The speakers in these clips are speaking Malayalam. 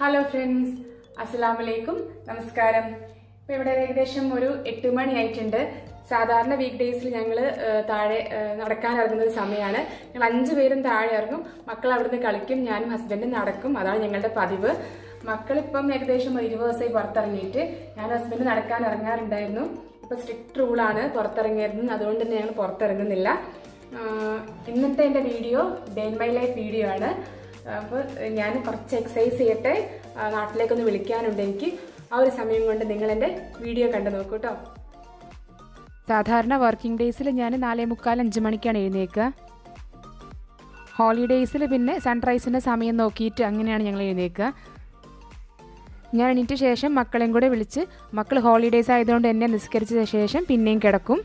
ഹലോ ഫ്രണ്ട്സ് വലൈക്കും നമസ്കാരം ഇപ്പം ഇവിടെ ഏകദേശം ഒരു എട്ട് മണി ആയിട്ടുണ്ട്. സാധാരണ വീക്ക് ഡേയ്സിൽ ഞങ്ങൾ താഴെ നടക്കാൻ ഇറങ്ങുന്ന ഒരു സമയമാണ് ഞങ്ങൾ അഞ്ച് പേരും താഴെ ഇറങ്ങും. മക്കൾ അവിടുന്ന് കളിക്കും ഞാനും ഹസ്ബൻഡും നടക്കും. അതാണ് ഞങ്ങളുടെ പതിവ്. മക്കളിപ്പം ഏകദേശം ഇരുപത് ദിവസമായി പുറത്തിറങ്ങിയിട്ട് ഞാൻ ഹസ്ബൻഡ് നടക്കാൻ ഇറങ്ങാറുണ്ടായിരുന്നു. ഇപ്പം സ്ട്രിക്റ്റ് റൂളാണ് പുറത്തിറങ്ങിയിരുന്നു അതുകൊണ്ട് തന്നെ ഞങ്ങൾ പുറത്തിറങ്ങുന്നില്ല. ഇന്നത്തെ എന്റെ video day my life video ആണ്. അപ്പോൾ ഞാൻ കുറച്ച് എക്സസൈസ് ചെയ്യട്ടെ. നാട്ടിലേക്കൊന്ന് വിളിക്കാനുണ്ട് എനിക്ക്. ആ ഒരു സമയം കൊണ്ട് നിങ്ങൾ എന്റെ വീഡിയോ കണ്ടു നോക്കൂ കേട്ടോ സാധാരണ വർക്കിംഗ് ഡേയ്സിൽ ഞാൻ നാലേ മുക്കാൽ അഞ്ച് മണിക്കാണ് എഴുന്നേൽക്കുക. ഹോളിഡേയ്സിൽ പിന്നെ സൺറൈസിന്റെ സമയം നോക്കിയിട്ട് അങ്ങനെയാണ് ഞങ്ങൾ എഴുന്നേൽക്കുക. ഞാൻ എണീറ്റ ശേഷം മക്കളെയും കൂടെ വിളിച്ച് മക്കൾ ഹോളിഡേയ്സ് ആയതുകൊണ്ട് എന്നെ നിസ്കരിച്ച ശേഷം പിന്നെയും കിടക്കും.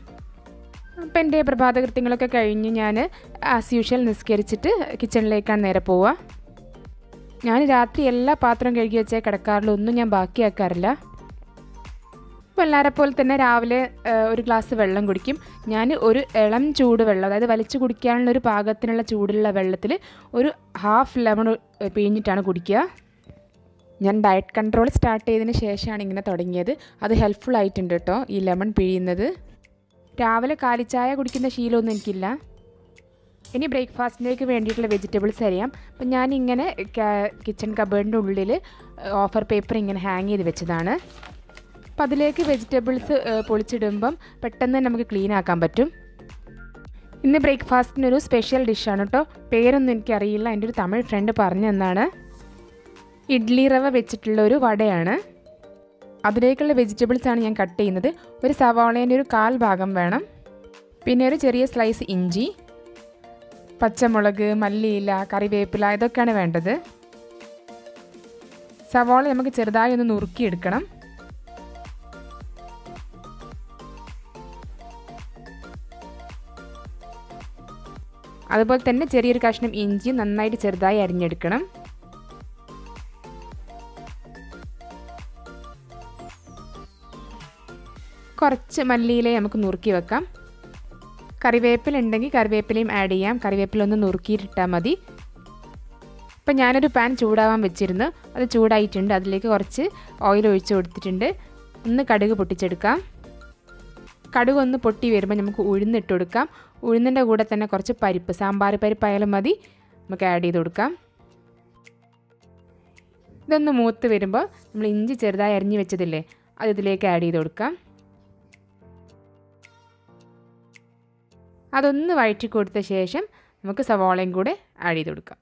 അപ്പം എന്റെ പ്രഭാതകൃത്യങ്ങളൊക്കെ കഴിഞ്ഞ് ഞാൻ ആസ് യൂഷ്വൽ നിസ്കരിച്ചിട്ട് കിച്ചണിലേക്കാണ് നേരെ പോവുക. ഞാൻ രാത്രി എല്ലാ പാത്രവും കഴുകി വെച്ചേ കിടക്കാറുള്ളൂ. ഒന്നും ഞാൻ ബാക്കിയാക്കാറില്ല. എല്ലാവരെ പോലെ തന്നെ രാവിലെ ഒരു ഗ്ലാസ് വെള്ളം കുടിക്കും. ഞാൻ ഒരു ഇളം ചൂട് വെള്ളം അതായത് വലിച്ചു കുടിക്കാനുള്ള ഒരു പാകത്തിനുള്ള ചൂടുള്ള വെള്ളത്തിൽ ഒരു ഹാഫ് ലെമൺ പിഴിഞ്ഞിട്ടാണ് കുടിക്കുക. ഞാൻ ഡയറ്റ് കൺട്രോൾ സ്റ്റാർട്ട് ചെയ്തതിന് ശേഷമാണ് ഇങ്ങനെ തുടങ്ങിയത്. അത് ഹെൽപ്ഫുൾ ആയിട്ടുണ്ട് കേട്ടോ ഈ ലെമൺ പിഴിയുന്നത്. രാവിലെ കാലിച്ചായ കുടിക്കുന്ന ശീലമൊന്നും എനിക്കില്ല. ഇനി ബ്രേക്ക്ഫാസ്റ്റിലേക്ക് വേണ്ടിയിട്ടുള്ള വെജിറ്റബിൾസ് അറിയാം. അപ്പം ഞാനിങ്ങനെ കിച്ചൺ കബേർഡിന്റെ ഉള്ളിൽ ഓഫർ പേപ്പർ ഇങ്ങനെ ഹാങ് ചെയ്ത് വെച്ചതാണ്. അപ്പം അതിലേക്ക് വെജിറ്റബിൾസ് പൊളിച്ചിടുമ്പം പെട്ടെന്ന് നമുക്ക് ക്ലീൻ ആക്കാൻ പറ്റും. ഇന്ന് ബ്രേക്ക്ഫാസ്റ്റിനൊരു സ്പെഷ്യൽ ഡിഷാണ് കേട്ടോ പേരൊന്നും എനിക്കറിയില്ല. എന്റെ ഒരു തമിഴ് ഫ്രണ്ട് പറഞ്ഞു തന്നാണ് ഇഡ്ലി റവ വെച്ചിട്ടുള്ള ഒരു വടയാണ്. അതിലേക്കുള്ള വെജിറ്റബിൾസാണ് ഞാൻ കട്ട് ചെയ്യുന്നത്. ഒരു സവാളേന്റെ ഒരു കാൽ ഭാഗം വേണം. പിന്നെ ഒരു ചെറിയ സ്ലൈസ് ഇഞ്ചി. പച്ചമുളക് മല്ലിയില കറിവേപ്പില ഇതൊക്കെയാണ് വേണ്ടത്. സവാള നമുക്ക് ചെറുതായി ഒന്ന് നുറുക്കിയെടുക്കണം. അതുപോലെ തന്നെ ചെറിയൊരു കഷ്ണം ഇഞ്ചി നന്നായിട്ട് ചെറുതായി അരിഞ്ഞെടുക്കണം. കുറച്ച് മല്ലിയില നമുക്ക് നുറുക്കി വെക്കാം. കറിവേപ്പില ഉണ്ടെങ്കിൽ കറിവേപ്പിലയും ആഡ് ചെയ്യാം. കറിവേപ്പില ഒന്ന് നുറുക്കിയിട്ടിട്ടാൽ മതി. ഇപ്പം ഞാനൊരു പാൻ ചൂടാവാൻ വെച്ചിരുന്നു. അത് ചൂടായിട്ടുണ്ട്. അതിലേക്ക് കുറച്ച് ഓയിൽ ഒഴിച്ച് കൊടുത്തിട്ടുണ്ട്. ഒന്ന് കടുക് പൊട്ടിച്ചെടുക്കാം. കടുക് ഒന്ന് പൊട്ടി വരുമ്പോൾ നമുക്ക് ഉഴുന്നിട്ട് കൊടുക്കാം. ഉഴുന്നിന്റെ കൂടെ തന്നെ കുറച്ച് പരിപ്പ് സാമ്പാർ പരിപ്പായാലും മതി. നമുക്ക് ആഡ് ചെയ്ത് കൊടുക്കാം. ഇതൊന്ന് മൂത്ത് വരുമ്പോൾ നമ്മൾ ഇഞ്ചി ചെറുതായി അരിഞ്ഞു വെച്ചതില്ലേ അത് ഇതിലേക്ക് ആഡ് ചെയ്ത് കൊടുക്കാം. അതൊന്ന് വഴറ്റി കൊടുത്ത ശേഷം നമുക്ക് സവാളയും കൂടെ ആഡ് ചെയ്ത് കൊടുക്കാം.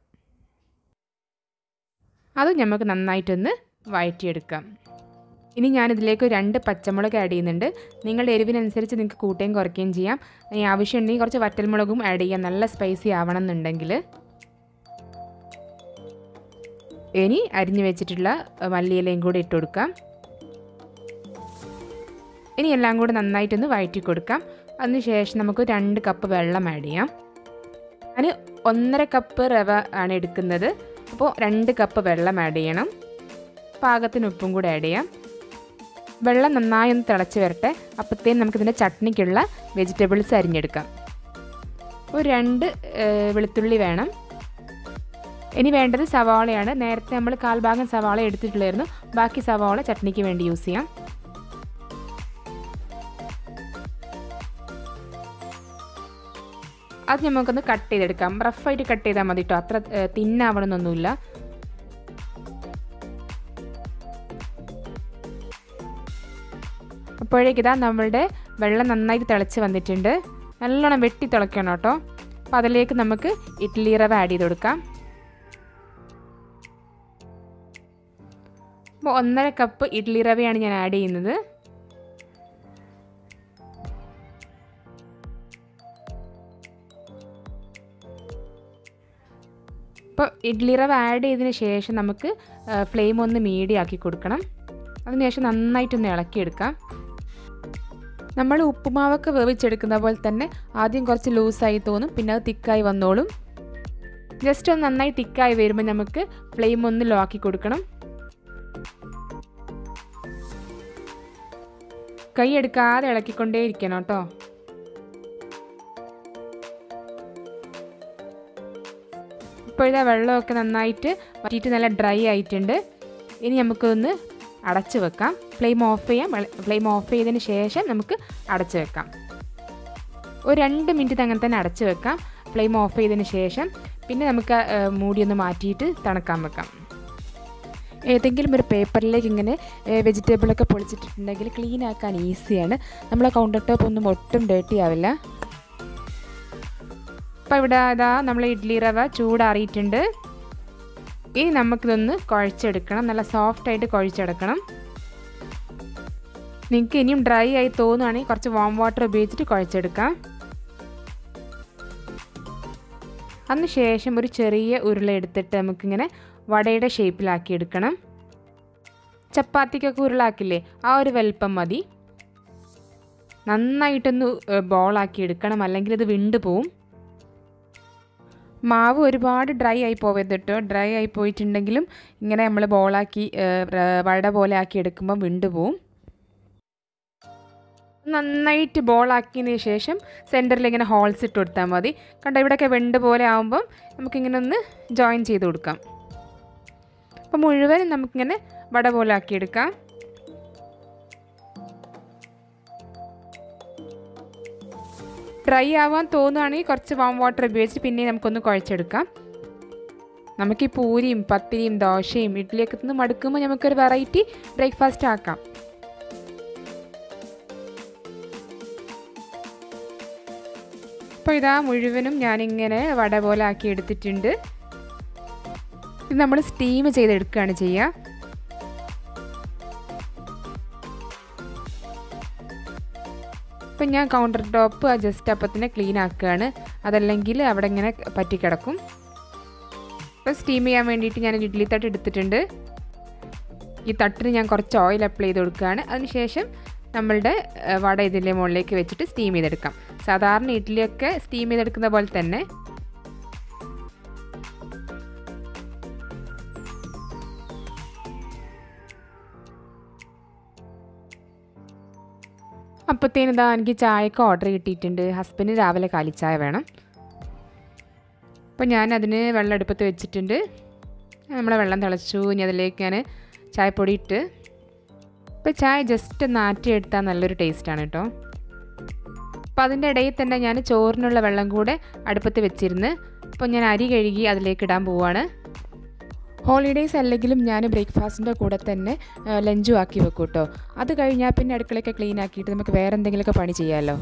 അതും നമുക്ക് നന്നായിട്ടൊന്ന് വഴറ്റിയെടുക്കാം. ഇനി ഞാനിതിലേക്ക് രണ്ട് പച്ചമുളക് ആഡ് ചെയ്യുന്നുണ്ട്. നിങ്ങളുടെ എരിവിനനുസരിച്ച് നിങ്ങൾക്ക് കൂട്ടുകയും കുറയ്ക്കുകയും ചെയ്യാം. ഇനി ആവശ്യമുണ്ടെങ്കിൽ കുറച്ച് വറ്റൽമുളകും ആഡ് ചെയ്യാം. നല്ല സ്പൈസി ആവണം എന്നുണ്ടെങ്കിൽ ഇനി അരിഞ്ഞു വെച്ചിട്ടുള്ള മല്ലിയിലയും കൂടെ ഇട്ട് കൊടുക്കാം. ഇനി എല്ലാം കൂടെ നന്നായിട്ടൊന്ന് വഴറ്റി കൊടുക്കാം അതിനുശേഷം നമുക്ക് രണ്ട് കപ്പ് വെള്ളം ആഡ് ചെയ്യാം. ഞാൻ ഒന്നര കപ്പ് റവ ആണ് എടുക്കുന്നത്. അപ്പോൾ രണ്ട് കപ്പ് വെള്ളം ആഡ് ചെയ്യണം. പാകത്തിന് ഉപ്പും കൂടി ആഡ് ചെയ്യാം. വെള്ളം നന്നായി ഒന്ന് തിളച്ച് വരട്ടെ. അപ്പോഴത്തേനും നമുക്കിതിന്റെ ചട്നിക്കുള്ള വെജിറ്റബിൾസ് അരിഞ്ഞെടുക്കാം. ഒരു രണ്ട് വെളുത്തുള്ളി വേണം. ഇനി വേണ്ടത് സവാളയാണ്. നേരത്തെ നമ്മൾ കാൽഭാഗം സവാള എടുത്തിട്ടുള്ളായിരുന്നു. ബാക്കി സവാള ചട്നിക്ക് വേണ്ടി യൂസ് ചെയ്യാം. അത് നമുക്കൊന്ന് കട്ട് ചെയ്തെടുക്കാം. റഫായിട്ട് കട്ട് ചെയ്താൽ മതി കേട്ടോ അത്ര തിന്നാവണമെന്നൊന്നുമില്ല. അപ്പോഴേക്കിതാ നമ്മളുടെ വെള്ളം നന്നായിട്ട് തിളച്ച് വന്നിട്ടുണ്ട്. നല്ലോണം വെട്ടി തിളയ്ക്കണം കേട്ടോ അപ്പോൾ അതിലേക്ക് നമുക്ക് ഇഡ്ഡലി റവ ആഡ് ചെയ്ത് കൊടുക്കാം. അപ്പോൾ ഒന്നര കപ്പ് ഇഡ്ഡലി റവയാണ് ഞാൻ ആഡ് ചെയ്യുന്നത്. ഇപ്പോൾ ഇഡ്ഡലി റവ് ആഡ് ചെയ്തതിന് ശേഷം നമുക്ക് ഫ്ലെയിം ഒന്ന് മീഡിയം ആക്കി കൊടുക്കണം. അതിനുശേഷം നന്നായിട്ടൊന്ന് ഇളക്കിയെടുക്കാം. നമ്മൾ ഉപ്പുമാവൊക്കെ വേവിച്ചെടുക്കുന്ന പോലെ തന്നെ ആദ്യം കുറച്ച് ലൂസായി തോന്നും പിന്നെ അത് തിക്കായി വന്നോളും. ജസ്റ്റ് ഒന്ന് നന്നായി തിക്കായി വരുമ്പോൾ നമുക്ക് ഫ്ലെയിം ഒന്ന് ലോ ആക്കി കൊടുക്കണം. കൈ എടുക്കാതെ ഇളക്കിക്കൊണ്ടേ ഇരിക്കണം കേട്ടോ. ഇപ്പോഴത്തെ വെള്ളമൊക്കെ നന്നായിട്ട് വറ്റിയിട്ട് നല്ല ഡ്രൈ ആയിട്ടുണ്ട്. ഇനി നമുക്കൊന്ന് അടച്ച് വെക്കാം. ഫ്ലെയിം ഓഫ് ചെയ്യാം. ഫ്ലെയിം ഓഫ് ചെയ്തതിന് ശേഷം നമുക്ക് അടച്ച് വെക്കാം. ഒരു രണ്ട് മിനിറ്റ് അങ്ങനെ തന്നെ അടച്ച് വെക്കാം. ഫ്ലെയിം ഓഫ് ചെയ്തതിന് ശേഷം പിന്നെ നമുക്ക് മൂടിയൊന്ന് മാറ്റിയിട്ട് തണുക്കാൻ വെക്കാം. ഏതെങ്കിലും ഒരു പേപ്പറിലേക്ക് ഇങ്ങനെ വെജിറ്റബിളൊക്കെ പൊളിച്ചിട്ടുണ്ടെങ്കിൽ ക്ലീൻ ആക്കാൻ ഈസിയാണ്. നമ്മളെ കൗണ്ടർ ടോപ്പ് ഒന്നും ഒട്ടും ഡേർട്ടി ആവില്ല. അപ്പോൾ ഇവിടെ അതാ നമ്മൾ ഇഡ്ഡലി റവ ചൂടാറിയിട്ടുണ്ട്. ഇനി നമുക്കിതൊന്ന് കുഴച്ചെടുക്കണം. നല്ല സോഫ്റ്റായിട്ട് കുഴച്ചെടുക്കണം. നിങ്ങൾക്ക് ഇനിയും ഡ്രൈ ആയി തോന്നുകയാണെങ്കിൽ കുറച്ച് വാം വാട്ടർ ഉപയോഗിച്ചിട്ട് കുഴച്ചെടുക്കാം. അതിനുശേഷം ഒരു ചെറിയ ഉരുള എടുത്തിട്ട് നമുക്കിങ്ങനെ വടയുടെ ഷേപ്പിലാക്കി എടുക്കണം. ചപ്പാത്തിക്കൊക്കെ ഉരുളാക്കില്ലേ? ആ ഒരു വലിപ്പം മതി. നന്നായിട്ടൊന്ന് ബോളാക്കി എടുക്കണം. അല്ലെങ്കിൽ ഇത് വിണ്ടു പോവും. മാവ് ഒരുപാട് ഡ്രൈ ആയി പോവരുത് കേട്ടോ ഡ്രൈ ആയി പോയിട്ടുണ്ടെങ്കിലും ഇങ്ങനെ നമ്മൾ ബോളാക്കി വട പോലെ ആക്കി എടുക്കുമ്പോൾ വിണ്ടു പോവും. നന്നായിട്ട് ബോളാക്കിയതിന് ശേഷം സെന്ററിൽ ഇങ്ങനെ ഹോൾസ് ഇട്ട് കൊടുത്താൽ മതി. കണ്ടോ ഇവിടെയൊക്കെ വെണ്ട് പോലെ ആകുമ്പം നമുക്കിങ്ങനെ ഒന്ന് ജോയിൻ ചെയ്ത് കൊടുക്കാം. അപ്പോൾ മുഴുവനും നമുക്കിങ്ങനെ വട പോലെ ആക്കിയെടുക്കാം ഡ്രൈ ആവാൻ തോന്നുകയാണെങ്കിൽ കുറച്ച് വാം വാട്ടർ ഉപയോഗിച്ച് പിന്നെ നമുക്കൊന്ന് കുഴച്ചെടുക്കാം. നമുക്ക് ഈ പൂരിയും പത്തിരിയും ദോശയും ഇഡ്ഡലിയൊക്കെ നിന്ന് മടുക്കുമ്പോൾ നമുക്കൊരു വെറൈറ്റി ബ്രേക്ക്ഫാസ്റ്റ് ആക്കാം. അപ്പോൾ ഇതാ മുഴുവനും ഞാനിങ്ങനെ വട പോലെ ആക്കി എടുത്തിട്ടുണ്ട്. ഇത് നമ്മൾ സ്റ്റീം ചെയ്തെടുക്കുകയാണ് ചെയ്യുക. ഇപ്പം ഞാൻ കൗണ്ടർ ടോപ്പ് ജസ്റ്റ് അപ്പത്തിനെ ക്ലീൻ ആക്കുകയാണ്. അതല്ലെങ്കിൽ അവിടെ ഇങ്ങനെ പറ്റിക്കിടക്കും ഇപ്പം സ്റ്റീം ചെയ്യാൻ വേണ്ടിയിട്ട് ഞാൻ ഇഡ്ഡലി തട്ട് എടുത്തിട്ടുണ്ട്. ഈ തട്ടിന് ഞാൻ കുറച്ച് ഓയിൽ അപ്ലൈ ചെയ്ത് കൊടുക്കുകയാണ്. അതിനുശേഷം നമ്മളുടെ വട ഇതിന്റെ മുകളിലേക്ക് വെച്ചിട്ട് സ്റ്റീം ചെയ്തെടുക്കാം. സാധാരണ ഇഡ്ഡലിയൊക്കെ സ്റ്റീം ചെയ്തെടുക്കുന്ന പോലെ തന്നെ അപ്പോഴത്തേനും ഇതാ എനിക്ക് ചായക്ക് ഓർഡർ കിട്ടിയിട്ടുണ്ട്. ഹസ്ബൻഡ് രാവിലെ കാലിച്ചായ വേണം. അപ്പോൾ ഞാൻ അതിന് വെള്ളം അടുപ്പത്ത് വെച്ചിട്ടുണ്ട്. നമ്മളെ വെള്ളം തിളച്ചു. ഇനി അതിലേക്ക് ഞാൻ ചായപ്പൊടി ഇട്ട് ഇപ്പോൾ ചായ ജസ്റ്റ് ഒന്ന് ആറ്റിയെടുത്താൽ നല്ലൊരു ടേസ്റ്റാണ് കേട്ടോ അപ്പോൾ അതിന്റെ ഇടയിൽ തന്നെ ഞാൻ ചോറിനുള്ള വെള്ളം കൂടെ അടുപ്പത്ത് വെച്ചിരുന്ന് അപ്പോൾ ഞാൻ അരി കഴുകി അതിലേക്ക് ഇടാൻ പോവാണ്. ഹോളിഡേയ്സ് അല്ലെങ്കിലും ഞാൻ ബ്രേക്ക്ഫാസ്റ്റിന്റെ കൂടെ തന്നെ ലഞ്ചും ആക്കി വെക്കും കേട്ടോ അത് കഴിഞ്ഞാൽ പിന്നെ അടുക്കളയൊക്കെ ക്ലീൻ ആക്കിയിട്ട് നമുക്ക് വേറെ എന്തെങ്കിലുമൊക്കെ പണി ചെയ്യാമല്ലോ